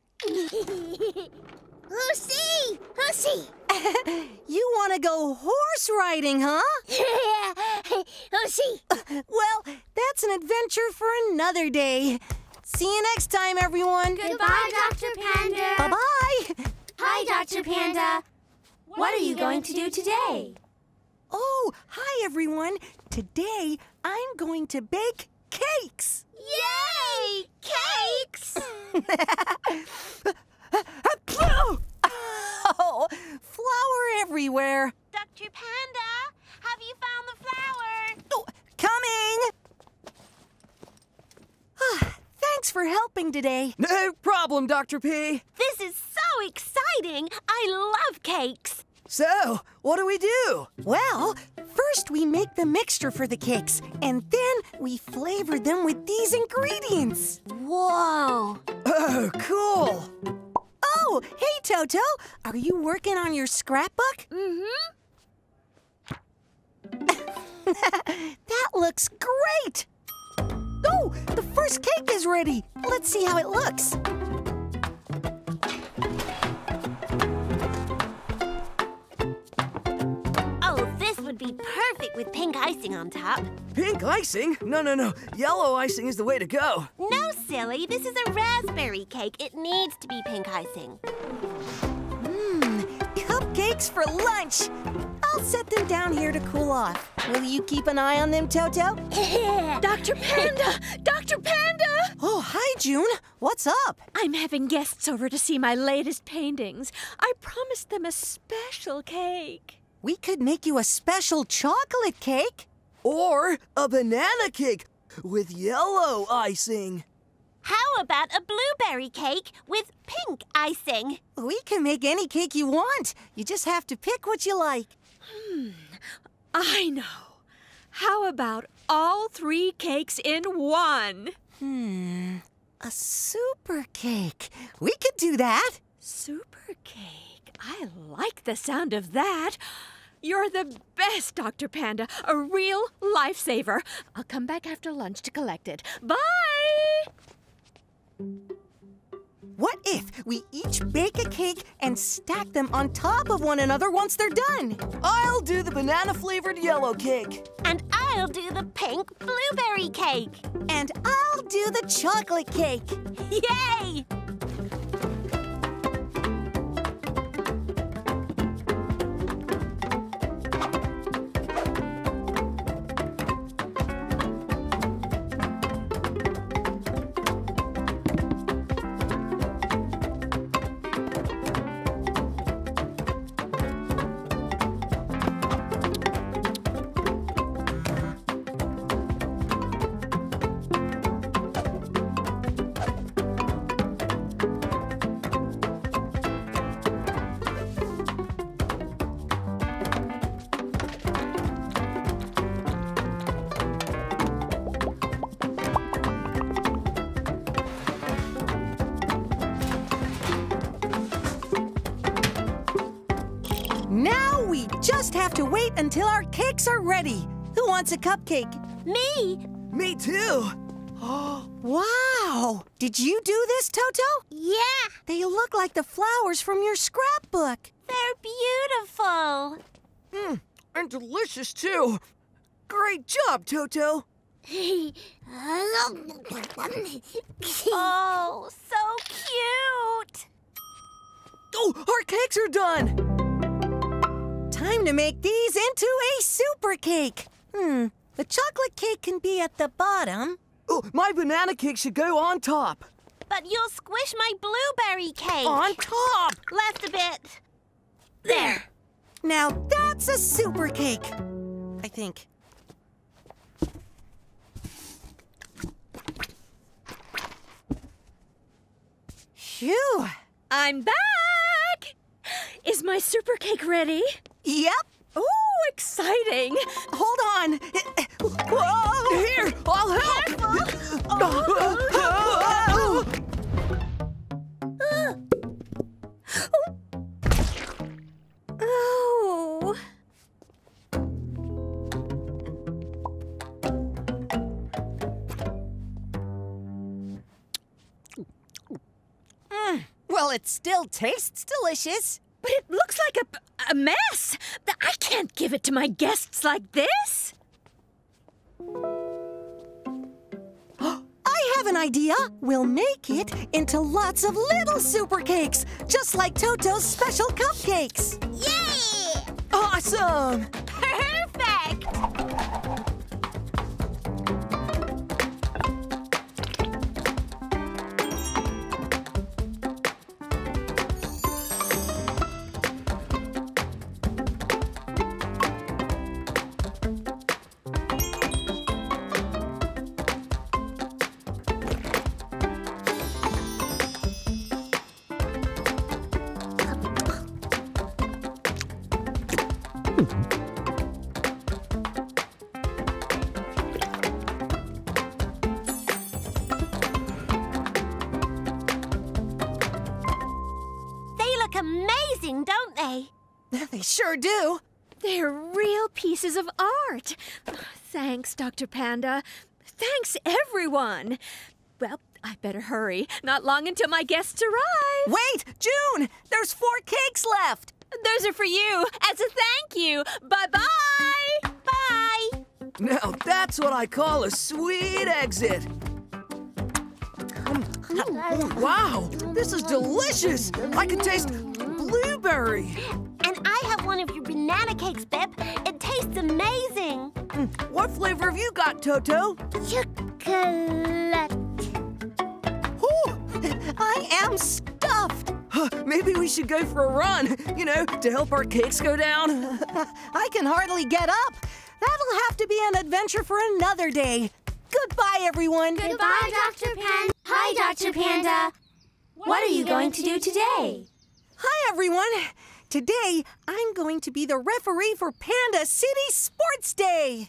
Lucy! Lucy! <laughs> You want to go horse riding, huh? <laughs> Lucy! <laughs> Well, that's an adventure for another day. See you next time, everyone. Goodbye, Dr. Panda. Bye bye. Hi, Dr. Panda. What are you going to do today? Oh, hi, everyone. Today, I'm going to bake cakes. Yay! Cakes! <laughs> Oh, flour everywhere. Dr. Panda, have you found the flower? Oh, coming. Ah, Thanks for helping today. <laughs> No problem, Dr. P. This is so exciting. I love cakes. So, what do we do? Well, first we make the mixture for the cakes, and then we flavor them with these ingredients. Whoa. Oh, cool. Oh, hey, Toto. Are you working on your scrapbook? Mm-hmm. <laughs> That looks great. Oh, the first cake is ready. Let's see how it looks. With pink icing on top. Pink icing? No, no, no. Yellow icing is the way to go. No, silly. This is a raspberry cake. It needs to be pink icing. Mmm, cupcakes for lunch. I'll set them down here to cool off. Will you keep an eye on them, Toto? <laughs> Dr. Panda! Dr. Panda! Oh, hi, June. What's up? I'm having guests over to see my latest paintings. I promised them a special cake. We could make you a special chocolate cake. Or a banana cake with yellow icing. How about a blueberry cake with pink icing? We can make any cake you want. You just have to pick what you like. Hmm, I know. How about all three cakes in one? Hmm, a super cake. We could do that. Super cake? I like the sound of that. You're the best, Dr. Panda. A real lifesaver. I'll come back after lunch to collect it. Bye! What if we each bake a cake and stack them on top of one another once they're done? I'll do the banana flavored yellow cake. And I'll do the pink blueberry cake. And I'll do the chocolate cake. Yay! Wants a cupcake? Me! Me too! Oh, wow! Did you do this, Toto? Yeah! They look like the flowers from your scrapbook. They're beautiful. Mmm, and delicious too. Great job, Toto. <laughs> oh, so cute! Oh, our cakes are done! Time to make these into a super cake. Hmm, the chocolate cake can be at the bottom. Oh, my banana cake should go on top. But you'll squish my blueberry cake. On top! Left a bit. There. <clears throat> Now that's a super cake. I think. Phew. I'm back! Is my super cake ready? Yep. Oh, exciting! Tastes delicious. But it looks like a, a mess. I can't give it to my guests like this. <gasps> I have an idea. We'll make it into lots of little super cakes, just like Toto's special cupcakes. Yay! Awesome! <laughs> Perfect! Thanks, Dr. Panda. Thanks, everyone. Well, I better hurry. Not long until my guests arrive. Wait, June! There's four cakes left. Those are for you as a thank you. Bye bye. Bye! Now that's what I call a sweet exit. Wow, this is delicious. I can taste blueberry. And I have one of your banana cakes, Bip. It tastes amazing. Mm, what flavor have you got, Toto? Chocolate. <laughs> I am stuffed. Maybe we should go for a run, you know, to help our cakes go down. <laughs> I can hardly get up. That'll have to be an adventure for another day. Goodbye, everyone. Goodbye, Dr. Panda. Hi, Dr. Panda. What are you going to do today? Hi, everyone. Today, I'm going to be the referee for Panda City Sports Day.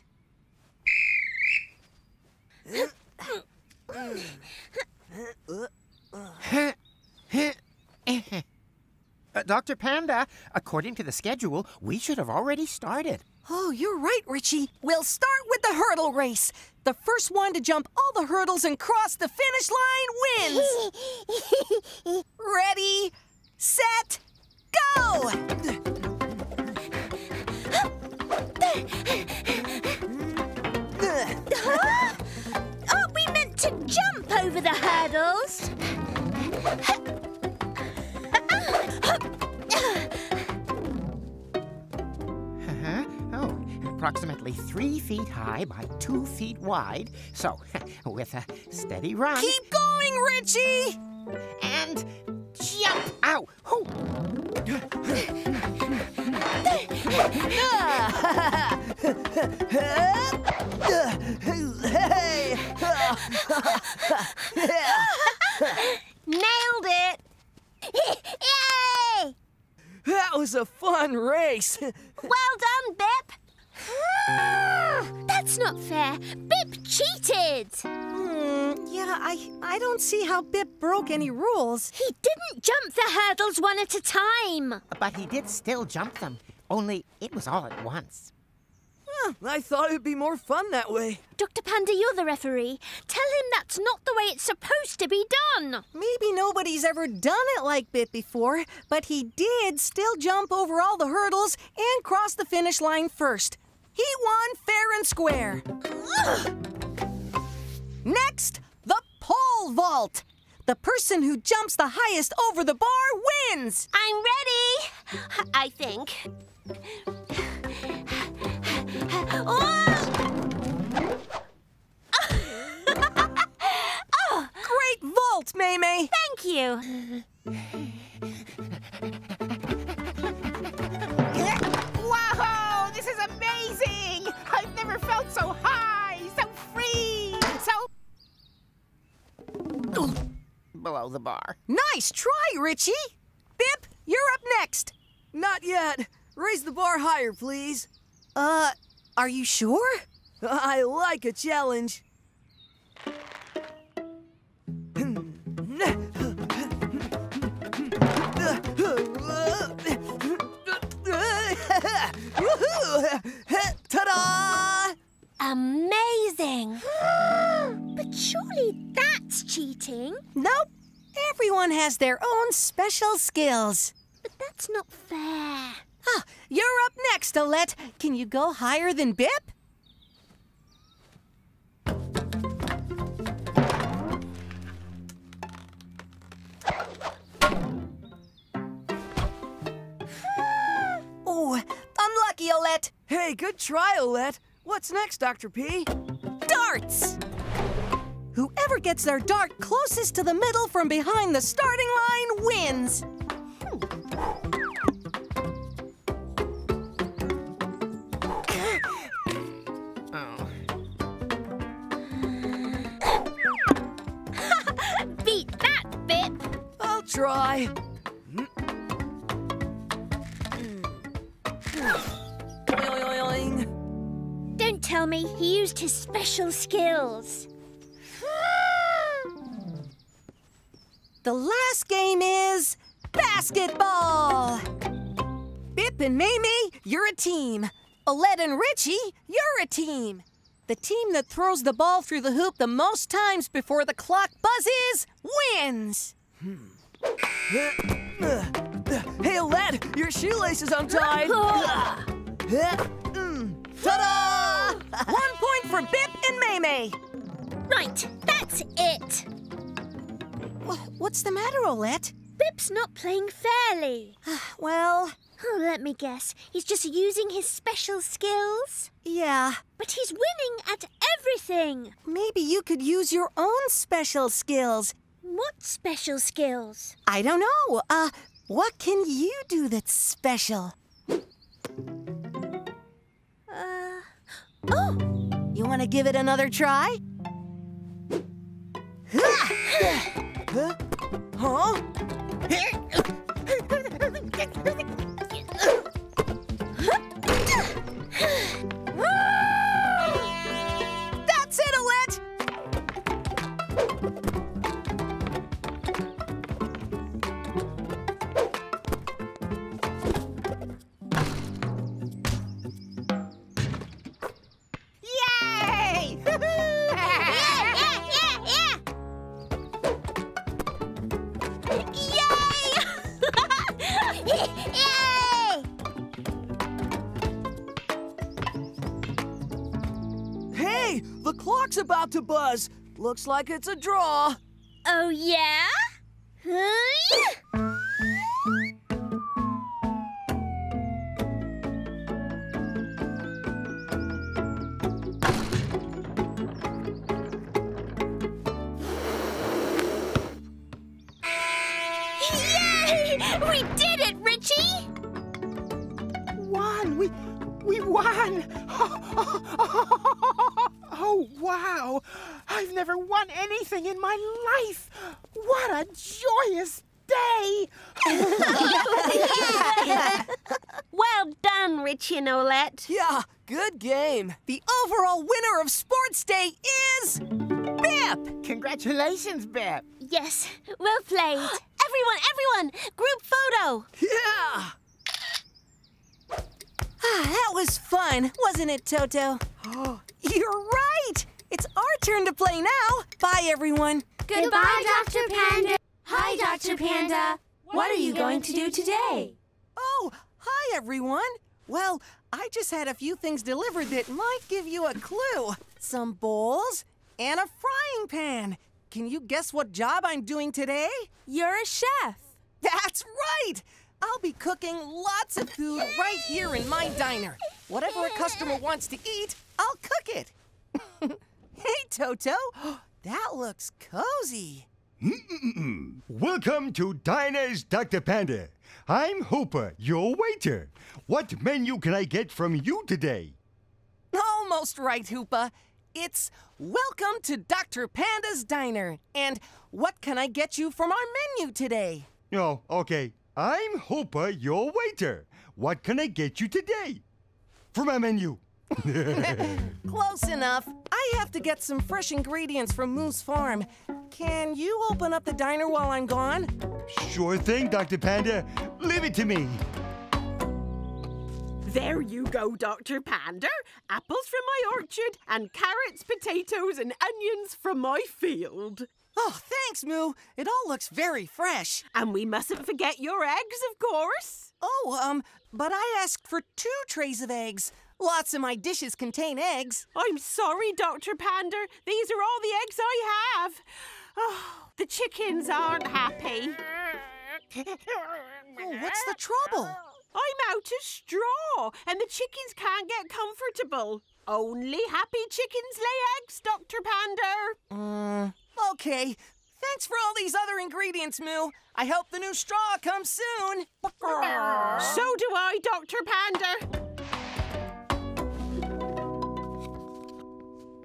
Uh, Dr. Panda, according to the schedule, we should have already started. Oh, you're right, Richie. We'll start with the hurdle race. The first one to jump all the hurdles and cross the finish line wins. <laughs> Ready, set, go! Oh, we meant to jump over the hurdles. Uh-huh. Oh, approximately three feet high by two feet wide. So, <laughs> with a steady run. Keep going, Richie! And jump! Ow! Oh. Nailed it. <laughs> Yay! That was a fun race. Well done, Bip. That's not fair. Bip cheated. Hmm, yeah, I, I don't see how Bip broke any rules. He didn't jump the hurdles one at a time. But he did still jump them, only it was all at once. I thought it'd be more fun that way. Dr. Panda, you're the referee. Tell him that's not the way it's supposed to be done. Maybe nobody's ever done it like Bip before, but he did still jump over all the hurdles and cross the finish line first. He won fair and square. Next, the pole vault. The person who jumps the highest over the bar wins. I'm ready. I think. Oh! <laughs> Great vault, Meimei. Thank you. Never so high, so free, so. Below the bar. Nice try, Richie. Bip, you're up next. Not yet. Raise the bar higher, please. Uh, are you sure? <laughs> I like a challenge. <laughs> <laughs> Ta-da! Amazing. <gasps> But surely that's cheating. Nope. Everyone has their own special skills. But that's not fair. Ah, you're up next, Olette. Can you go higher than Bip? <gasps> oh, unlucky, Olette. Hey, good try, Olette. What's next, Dr. P? Darts! Whoever gets their dart closest to the middle from behind the starting line wins. Skills. The last game is basketball. Bip and Meimei, you're a team. Olette and Richie, you're a team. The team that throws the ball through the hoop the most times before the clock buzzes wins. Hey, Olette, your shoelace is untied. <laughs> <laughs> Ta-da! One point for Bip and Meimei. Right, that's it. What's the matter, Olette? Bip's not playing fairly. <sighs> well... Oh, let me guess. He's just using his special skills? Yeah. But he's winning at everything. Maybe you could use your own special skills. What special skills? I don't know. Uh, what can you do that's special? Oh! You want to give it another try? huh? Huh? Buzz. Looks like it's a draw. Oh, yeah? Huh? Yay! We did it, Richie! Won! We we won! <laughs> Oh wow! I've never won anything in my life. What a joyous day! <laughs> Well done, Richie and Olette. Yeah, good game. The overall winner of Sports Day is Bip! Congratulations, Bip. Yes, well played. <gasps> Everyone, everyone, group photo. Yeah! Ah, that was fun, wasn't it, Toto? Oh, <gasps> you're right! It's our turn to play now. Bye, everyone. Goodbye, Dr. Panda. Hi, Dr. Panda. What are you going to do today? Oh, hi, everyone. Well, I just had a few things delivered that might give you a clue. Some bowls and a frying pan. Can you guess what job I'm doing today? You're a chef. That's right! I'll be cooking lots of food right here in my diner. Whatever a customer wants to eat, I'll cook it. <laughs> hey, Toto, <gasps> that looks cozy. Welcome to Diners Dr. Panda. I'm Hoopa, your waiter. What menu can I get from you today? Almost right, Hoopa. It's Welcome to Dr. Panda's Diner. And what can I get you from our menu today? Oh, okay. I'm Hoopa, your waiter. What can I get you today? From my menu. <laughs> Close enough. I have to get some fresh ingredients from Moo's Farm. Can you open up the diner while I'm gone? Sure thing, Dr. Panda. Leave it to me. There you go, Dr. Panda. Apples from my orchard and carrots, potatoes, and onions from my field. Oh, thanks, Moo. It all looks very fresh. And we mustn't forget your eggs, of course. Oh, um, but I asked for two trays of eggs. Lots of my dishes contain eggs. I'm sorry, Dr. Panda. These are all the eggs I have. Oh, the chickens aren't happy. Oh, what's the trouble? I'm out of straw, and the chickens can't get comfortable. Only happy chickens lay eggs, Dr. Panda. Mm, okay. Thanks for all these other ingredients, Moo. I hope the new straw comes soon. So do I, Dr. Panda.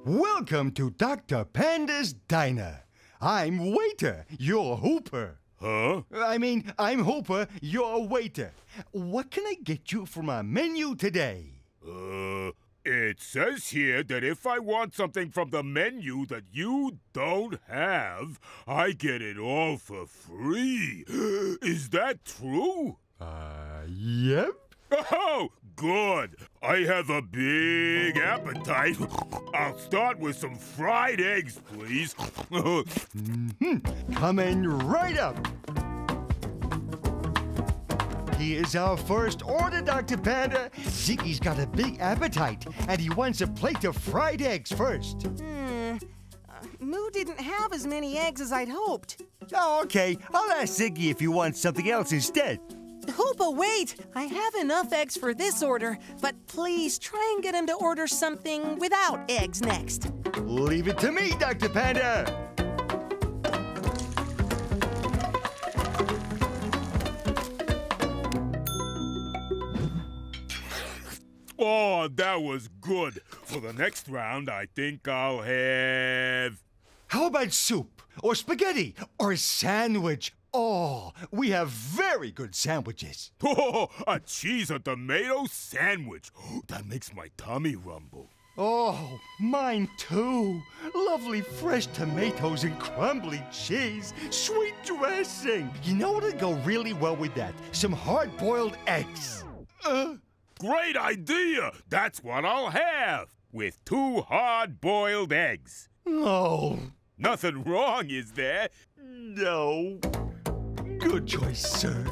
Welcome to Dr. Panda's Diner. I'm Waiter, you're Hoopa. Huh? I mean, I'm Hoopa, your waiter. What can I get you from our menu today? It says here that if I want something from the menu that you don't have, I get it all for free. <gasps> Is that true? Uh, yep. Oh, good. I have a big appetite. I'll start with some fried eggs, please. <laughs> Coming right up. Here's our first order, Dr. Panda. Ziggy's got a big appetite, and he wants a plate of fried eggs first. Hmm. Uh, Moo didn't have as many eggs as I'd hoped. Oh, okay. I'll ask Ziggy if he wants something else instead. Hoopa, wait! I have enough eggs for this order, but please try and get him to order something without eggs next. Leave it to me, Dr. Panda. Oh, that was good. For the next round, I think I'll have. How about soup, or spaghetti, or a sandwich? Oh, we have very good sandwiches. <laughs> Oh, a cheese and tomato sandwich. <gasps> That makes my tummy rumble. Oh, mine too. Lovely fresh tomatoes and crumbly cheese. Sweet dressing. You know what'd go really well with that? Some hard boiled eggs. Uh, Great idea! That's what I'll have! With two hard boiled eggs. No. Nothing wrong, is there? No. Good choice, sir.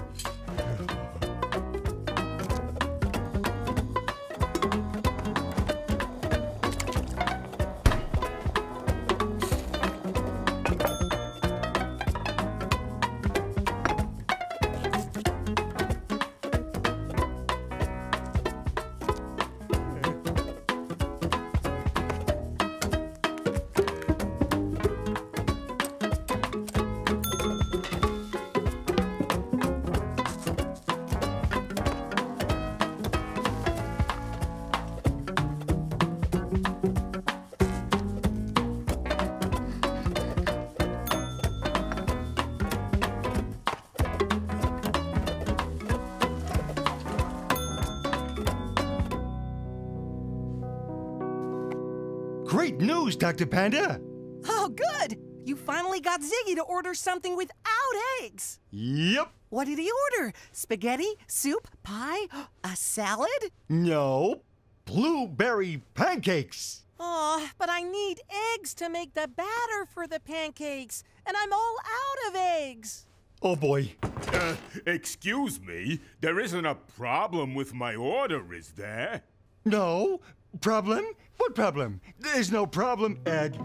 Dr. Panda. Oh, good! You finally got Ziggy to order something without eggs. Yep. What did he order? Spaghetti, soup, pie, <gasps> a salad? No. Blueberry pancakes. Oh, but I need eggs to make the batter for the pancakes, and I'm all out of eggs. Oh boy. Uh, excuse me, there isn't a problem with my order, is there? No. Problem? What problem? There's no problem, Ed.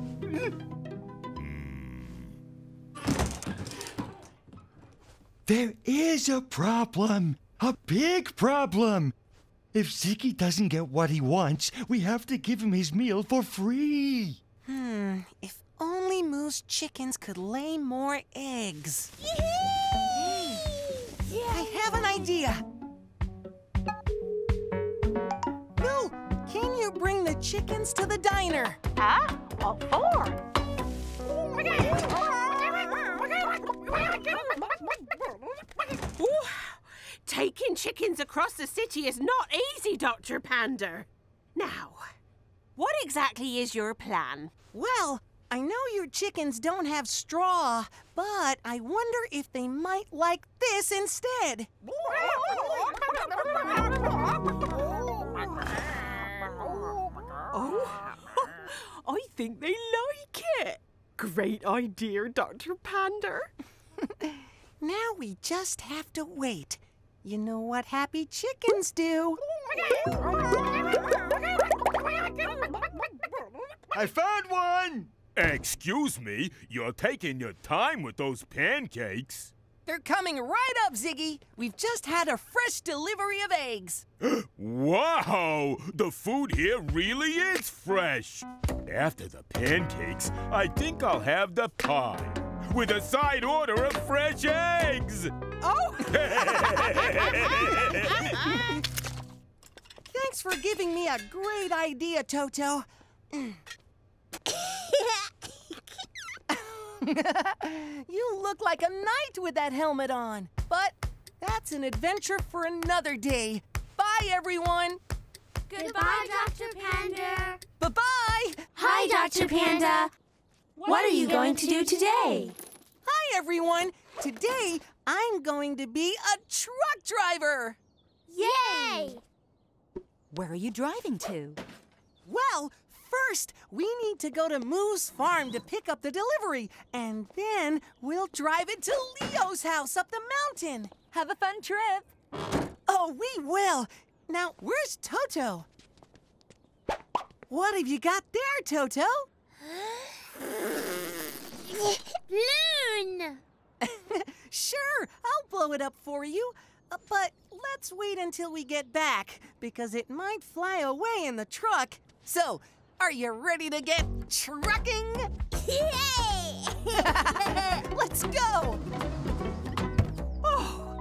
There is a problem. A big problem. If Ziggy doesn't get what he wants, we have to give him his meal for free. Hmm, if only Moo's chickens could lay more eggs. I have an idea. Chickens to the diner? Huh? What for? Oh, Ooh, taking chickens across the city is not easy, Dr. Panda. Now, what exactly is your plan? Well, I know your chickens don't have straw, but I wonder if they might like this instead. <laughs> Oh, <laughs> I think they like it. Great idea, Dr. Panda. <laughs> now we just have to wait. You know what happy chickens do. <laughs> I found one! Excuse me, you're taking your time with those pancakes. They're coming right up, Ziggy. We've just had a fresh delivery of eggs. <gasps> wow! The food here really is fresh. After the pancakes, I think I'll have the pie. With a side order of fresh eggs! Oh! <laughs> Thanks for giving me a great idea, Toto. <laughs> <laughs> you look like a knight with that helmet on. But that's an adventure for another day. Bye, everyone. Goodbye, Dr. Panda. Bye-bye. Hi, Dr. Panda. What are you going to do today? Hi, everyone. Today, I'm going to be a truck driver. Yay! Where are you driving to? Well, first, we need to go to Moo's farm to pick up the delivery, and then we'll drive it to Leo's house up the mountain. Have a fun trip. Oh, we will. Now, where's Toto? What have you got there, Toto? Balloon! <laughs> Sure, I'll blow it up for you. Uh, but let's wait until we get back, because it might fly away in the truck. So, are you ready to get trucking? Yay! <laughs> let's go! Oh,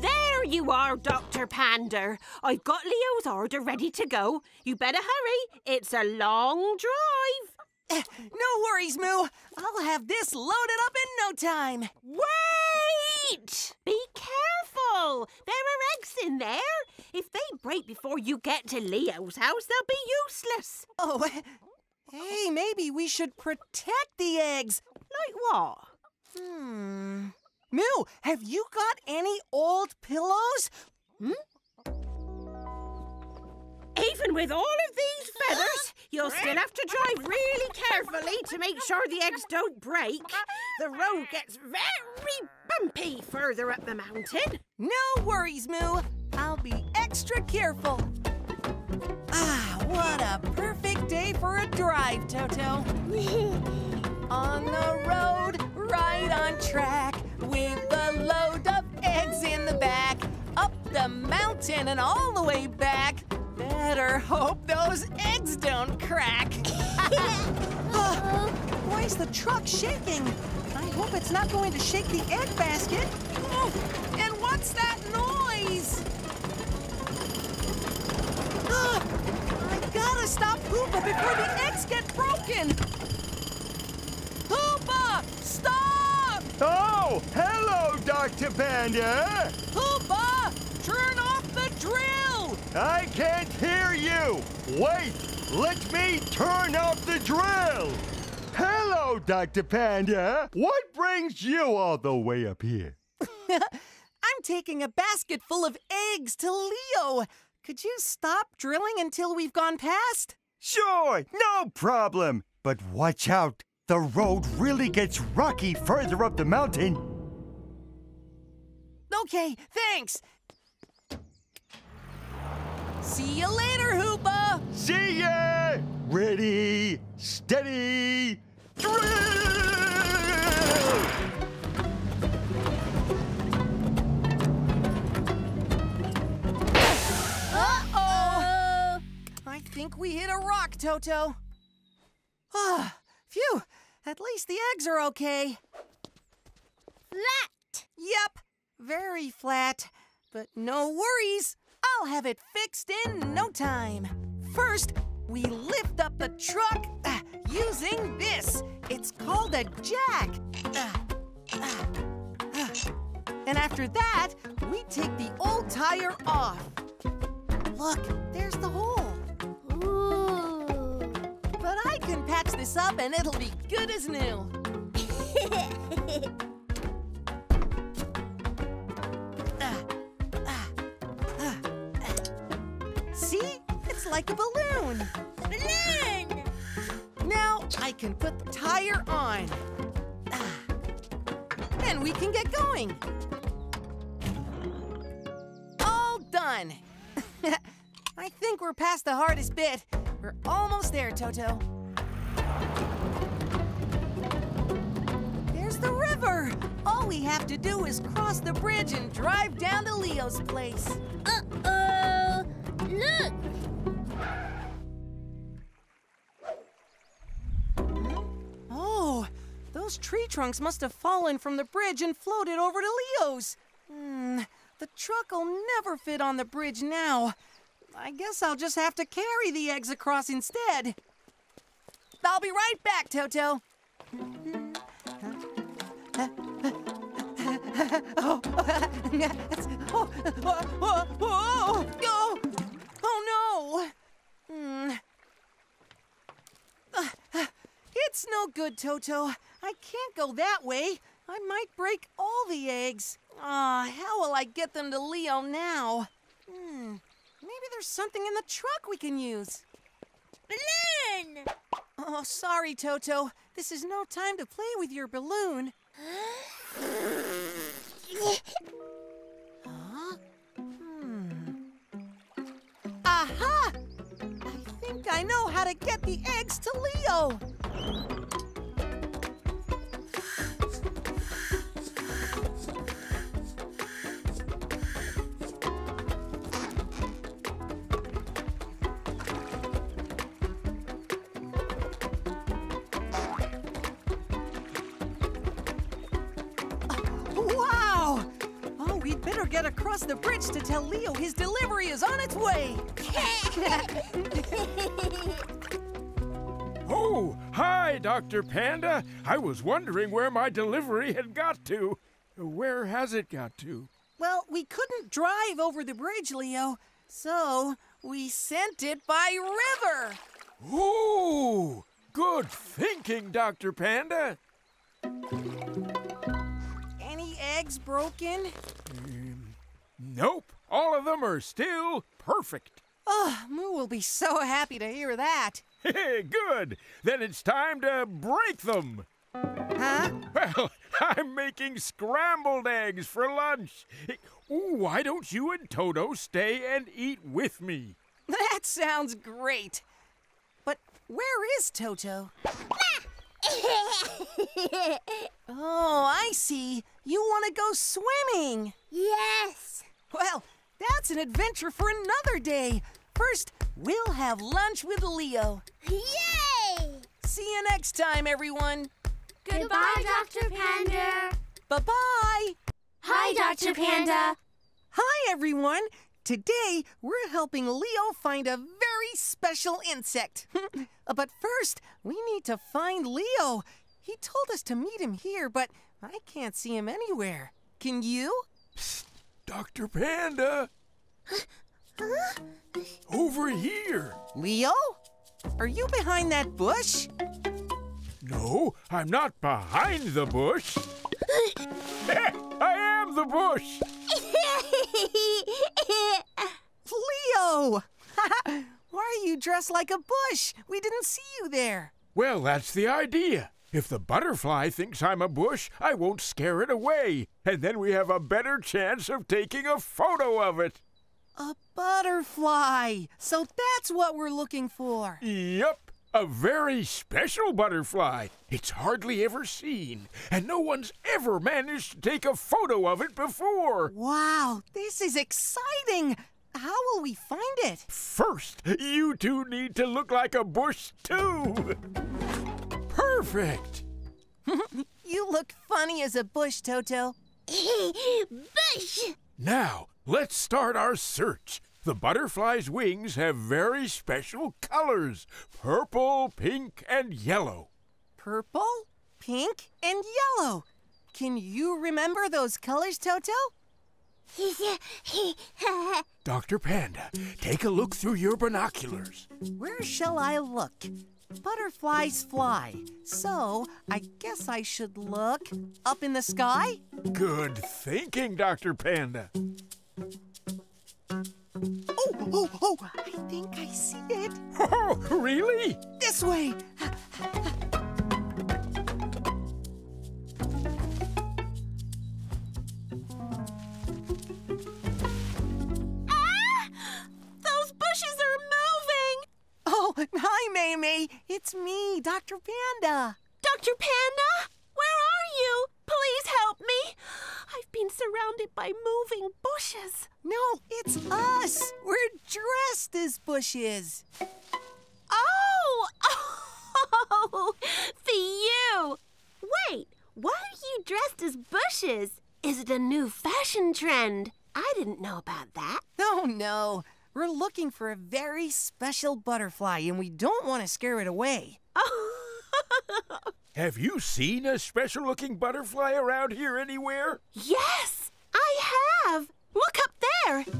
there you are, Dr. Panda. I've got Leo's order ready to go. You better hurry. It's a long drive. Eh, No worries, Moo. I'll have this loaded up in no time. Wait! Be careful. There are eggs in there. If they break before you get to Leo's house, they'll be useless. Oh, <laughs> hey, maybe we should protect the eggs. Like what? Hmm. Moo, have you got any old pillows? Even with all of these feathers, you'll still have to drive really carefully to make sure the eggs don't break. The road gets very bumpy further up the mountain. No worries, Moo. I'll be extra careful. Ah, what a perfect day for a drive, Toto. <laughs> on the road, right on track, with a load of eggs in the back, up the mountain and all the way back. Better hope those eggs don't crack. <laughs> Ah, why is the truck shaking? I hope it's not going to shake the egg basket. Oh, and what's that noise? Ah, I gotta stop Hoopa before the eggs get broken. Hoopa, stop! Oh, hello, Dr. Panda. Hoopa, turn off the drill! I can't hear you. Wait, let me turn off the drill. Hello, Dr. Panda. What brings you all the way up here? <laughs> I'm taking a basket full of eggs to Leo. Could you stop drilling until we've gone past? Sure, no problem. But watch out. The road really gets rocky further up the mountain. Okay, thanks. See you later, Hoopa! See ya! Ready, steady, drill! Uh-oh! I think we hit a rock, Toto. Ah, phew. At least the eggs are okay. Flat! Yep, very flat. But no worries. I'll have it fixed in no time. First, we lift up the truck ah, using this. It's called a jack. Ah, ah, ah. And after that, we take the old tire off. Look, there's the hole. Ooh. But I can patch this up and it'll be good as new. <laughs> like a balloon. Balloon! Now I can put the tire on. Ah. And we can get going. All done. <laughs> I think we're past the hardest bit. We're almost there, Toto. There's the river. All we have to do is cross the bridge and drive down to Leo's place. Uh-oh! Look! Those tree trunks must have fallen from the bridge and floated over to Leo's. Hmm, the truck'll never fit on the bridge now. I guess I'll just have to carry the eggs across instead. I'll be right back, Toto. oh, oh, oh, oh, oh, oh, oh no! It's no good, Toto. I can't go that way. I might break all the eggs. Ah, how will I get them to Leo now? Hmm. Maybe there's something in the truck we can use. Balloon! Oh, sorry, Toto. This is no time to play with your balloon. <gasps> Huh? Hmm. Aha! I know how to get the eggs to Leo. Wow! Oh, get across the bridge to tell Leo his delivery is on its way. <laughs> Dr. Panda. I was wondering where my delivery had got to. Where has it got to? Well, we couldn't drive over the bridge, Leo, so we sent it by river. Ooh, good thinking, Dr. Panda. Any eggs broken? Mm, nope, all of them are still perfect. Oh, Moo will be so happy to hear that. Good. Then it's time to break them. Huh? Well, <laughs> I'm making scrambled eggs for lunch. Ooh, why don't you and Toto stay and eat with me? <laughs> That sounds great. But where is Toto? <laughs> oh, I see. You want to go swimming. Yes. Well, that's an adventure for another day. First, we'll have lunch with Leo. Yay! See you next time, everyone. Goodbye, Dr. Panda. Bye bye. Hi, Dr. Panda. Hi, everyone. Today, we're helping Leo find a very special insect. <laughs> Uh, but first, we need to find Leo. He told us to meet him here, but I can't see him anywhere. Can you? Psst, Dr. Panda! <laughs> Over here! Leo? Are you behind that bush? No, I'm not behind the bush. <laughs> I am the bush! Leo! <laughs> Why are you dressed like a bush? We didn't see you there. Well, that's the idea. If the butterfly thinks I'm a bush, I won't scare it away. And then we have a better chance of taking a photo of it. A butterfly! So that's what we're looking for. Yep, a very special butterfly. It's hardly ever seen, and no one's ever managed to take a photo of it before. Wow, this is exciting! How will we find it? First, you two need to look like a bush, too. Perfect. <laughs> you look funny as a bush, Toto. <laughs> bush! Now, let's start our search. The butterfly's wings have very special colors purple, pink, and yellow. Purple, pink, and yellow. Can you remember those colors, Toto? <laughs> Dr. Panda, take a look through your binoculars. Where shall I look? Butterflies fly, so I guess I should look up in the sky? Good thinking, Dr. Panda. Oh, oh, oh, I think I see it. Oh, <laughs> really? This way. Ah! Those bushes are moving! Oh, hi, Meimei. It's me, Dr. Panda. Dr. Panda? Where are you? Please help me. I've been surrounded by moving bushes. No, it's us. We're dressed as bushes. Oh! Oh! <laughs> For you! Wait, why are you dressed as bushes? Is it a new fashion trend? I didn't know about that. Oh, no. We're looking for a very special butterfly, and we don't want to scare it away. <laughs> <laughs> Have you seen a special looking butterfly around here anywhere? Yes, I have. Look up there. <laughs>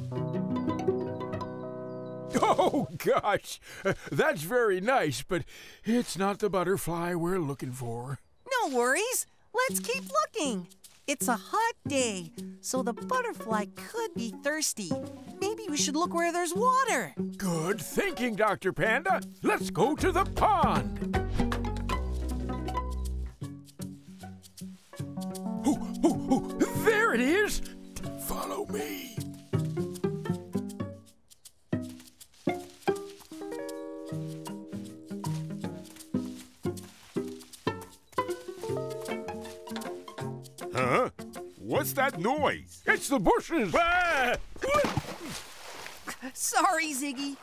Oh, gosh. Uh, that's very nice, but it's not the butterfly we're looking for. No worries. Let's keep looking. It's a hot day, so the butterfly could be thirsty. Maybe we should look where there's water. Good thinking, Dr. Panda. Let's go to the pond. Oh, <laughs> oh, there it is! Follow me. Huh? What's that noise? It's the bushes! Ah! Sorry, Ziggy.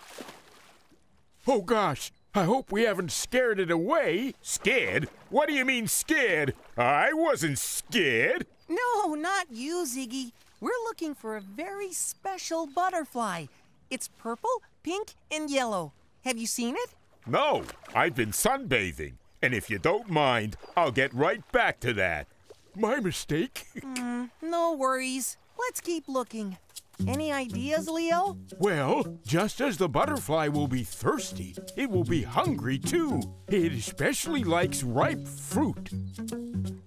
Oh, gosh. I hope we haven't scared it away. Scared? What do you mean scared? I wasn't scared. No, not you, Ziggy. We're looking for a very special butterfly. It's purple, pink, and yellow. Have you seen it? No, I've been sunbathing. And if you don't mind, I'll get right back to that. My mistake. <laughs> Mm, no worries. Let's keep looking. Any ideas, Leo? Well, just as the butterfly will be thirsty, it will be hungry too. It especially likes ripe fruit.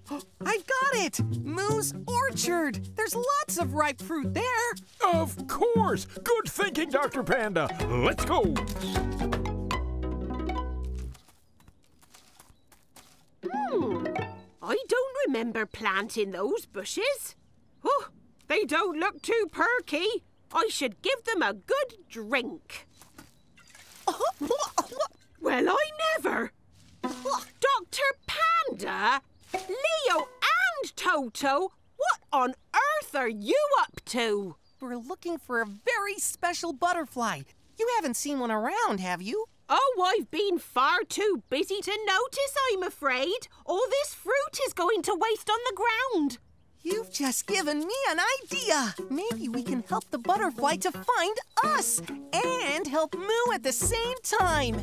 <gasps> I've got it! Moo's Orchard! There's lots of ripe fruit there! Of course! Good thinking, Dr. Panda! Let's go! Hmm. I don't remember planting those bushes. Oh, they don't look too perky. I should give them a good drink. well, I never. Dr. Panda, Leo, and Toto, what on earth are you up to? We're looking for a very special butterfly. You haven't seen one around, have you? Oh, I've been far too busy to notice, I'm afraid. All this fruit is going to waste on the ground. You've just given me an idea. Maybe we can help the butterfly to find us and help Moo at the same time.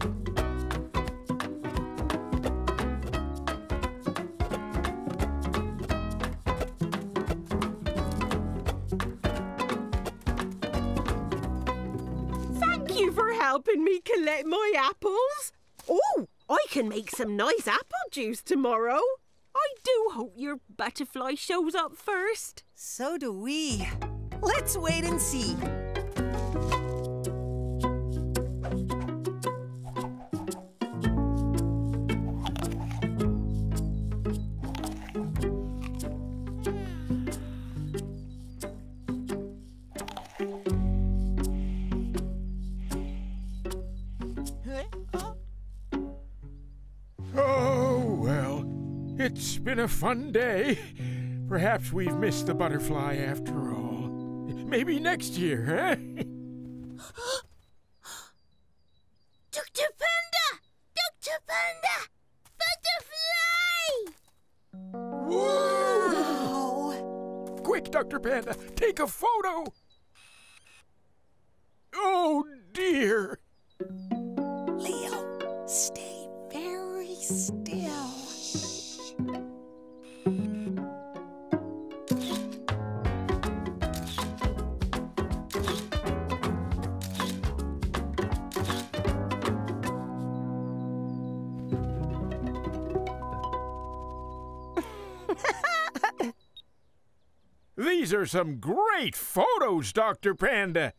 Thank you for helping me collect my apples. Oh, I can make some nice apple juice tomorrow. I do hope your butterfly shows up first. So do we. Let's wait and see. Been a fun day. Perhaps we've missed the butterfly after all. Maybe next year, huh? <gasps> Dr. Panda! Dr. Panda! Butterfly! Wow! Quick, Dr. Panda, take a photo! Oh, dear! Leo, stay very still. These are some great photos, Dr. Panda.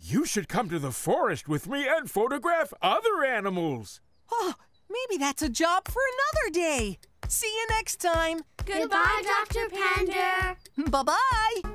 You should come to the forest with me and photograph other animals. Oh, maybe that's a job for another day. See you next time. Goodbye, Dr. Panda. Bye bye.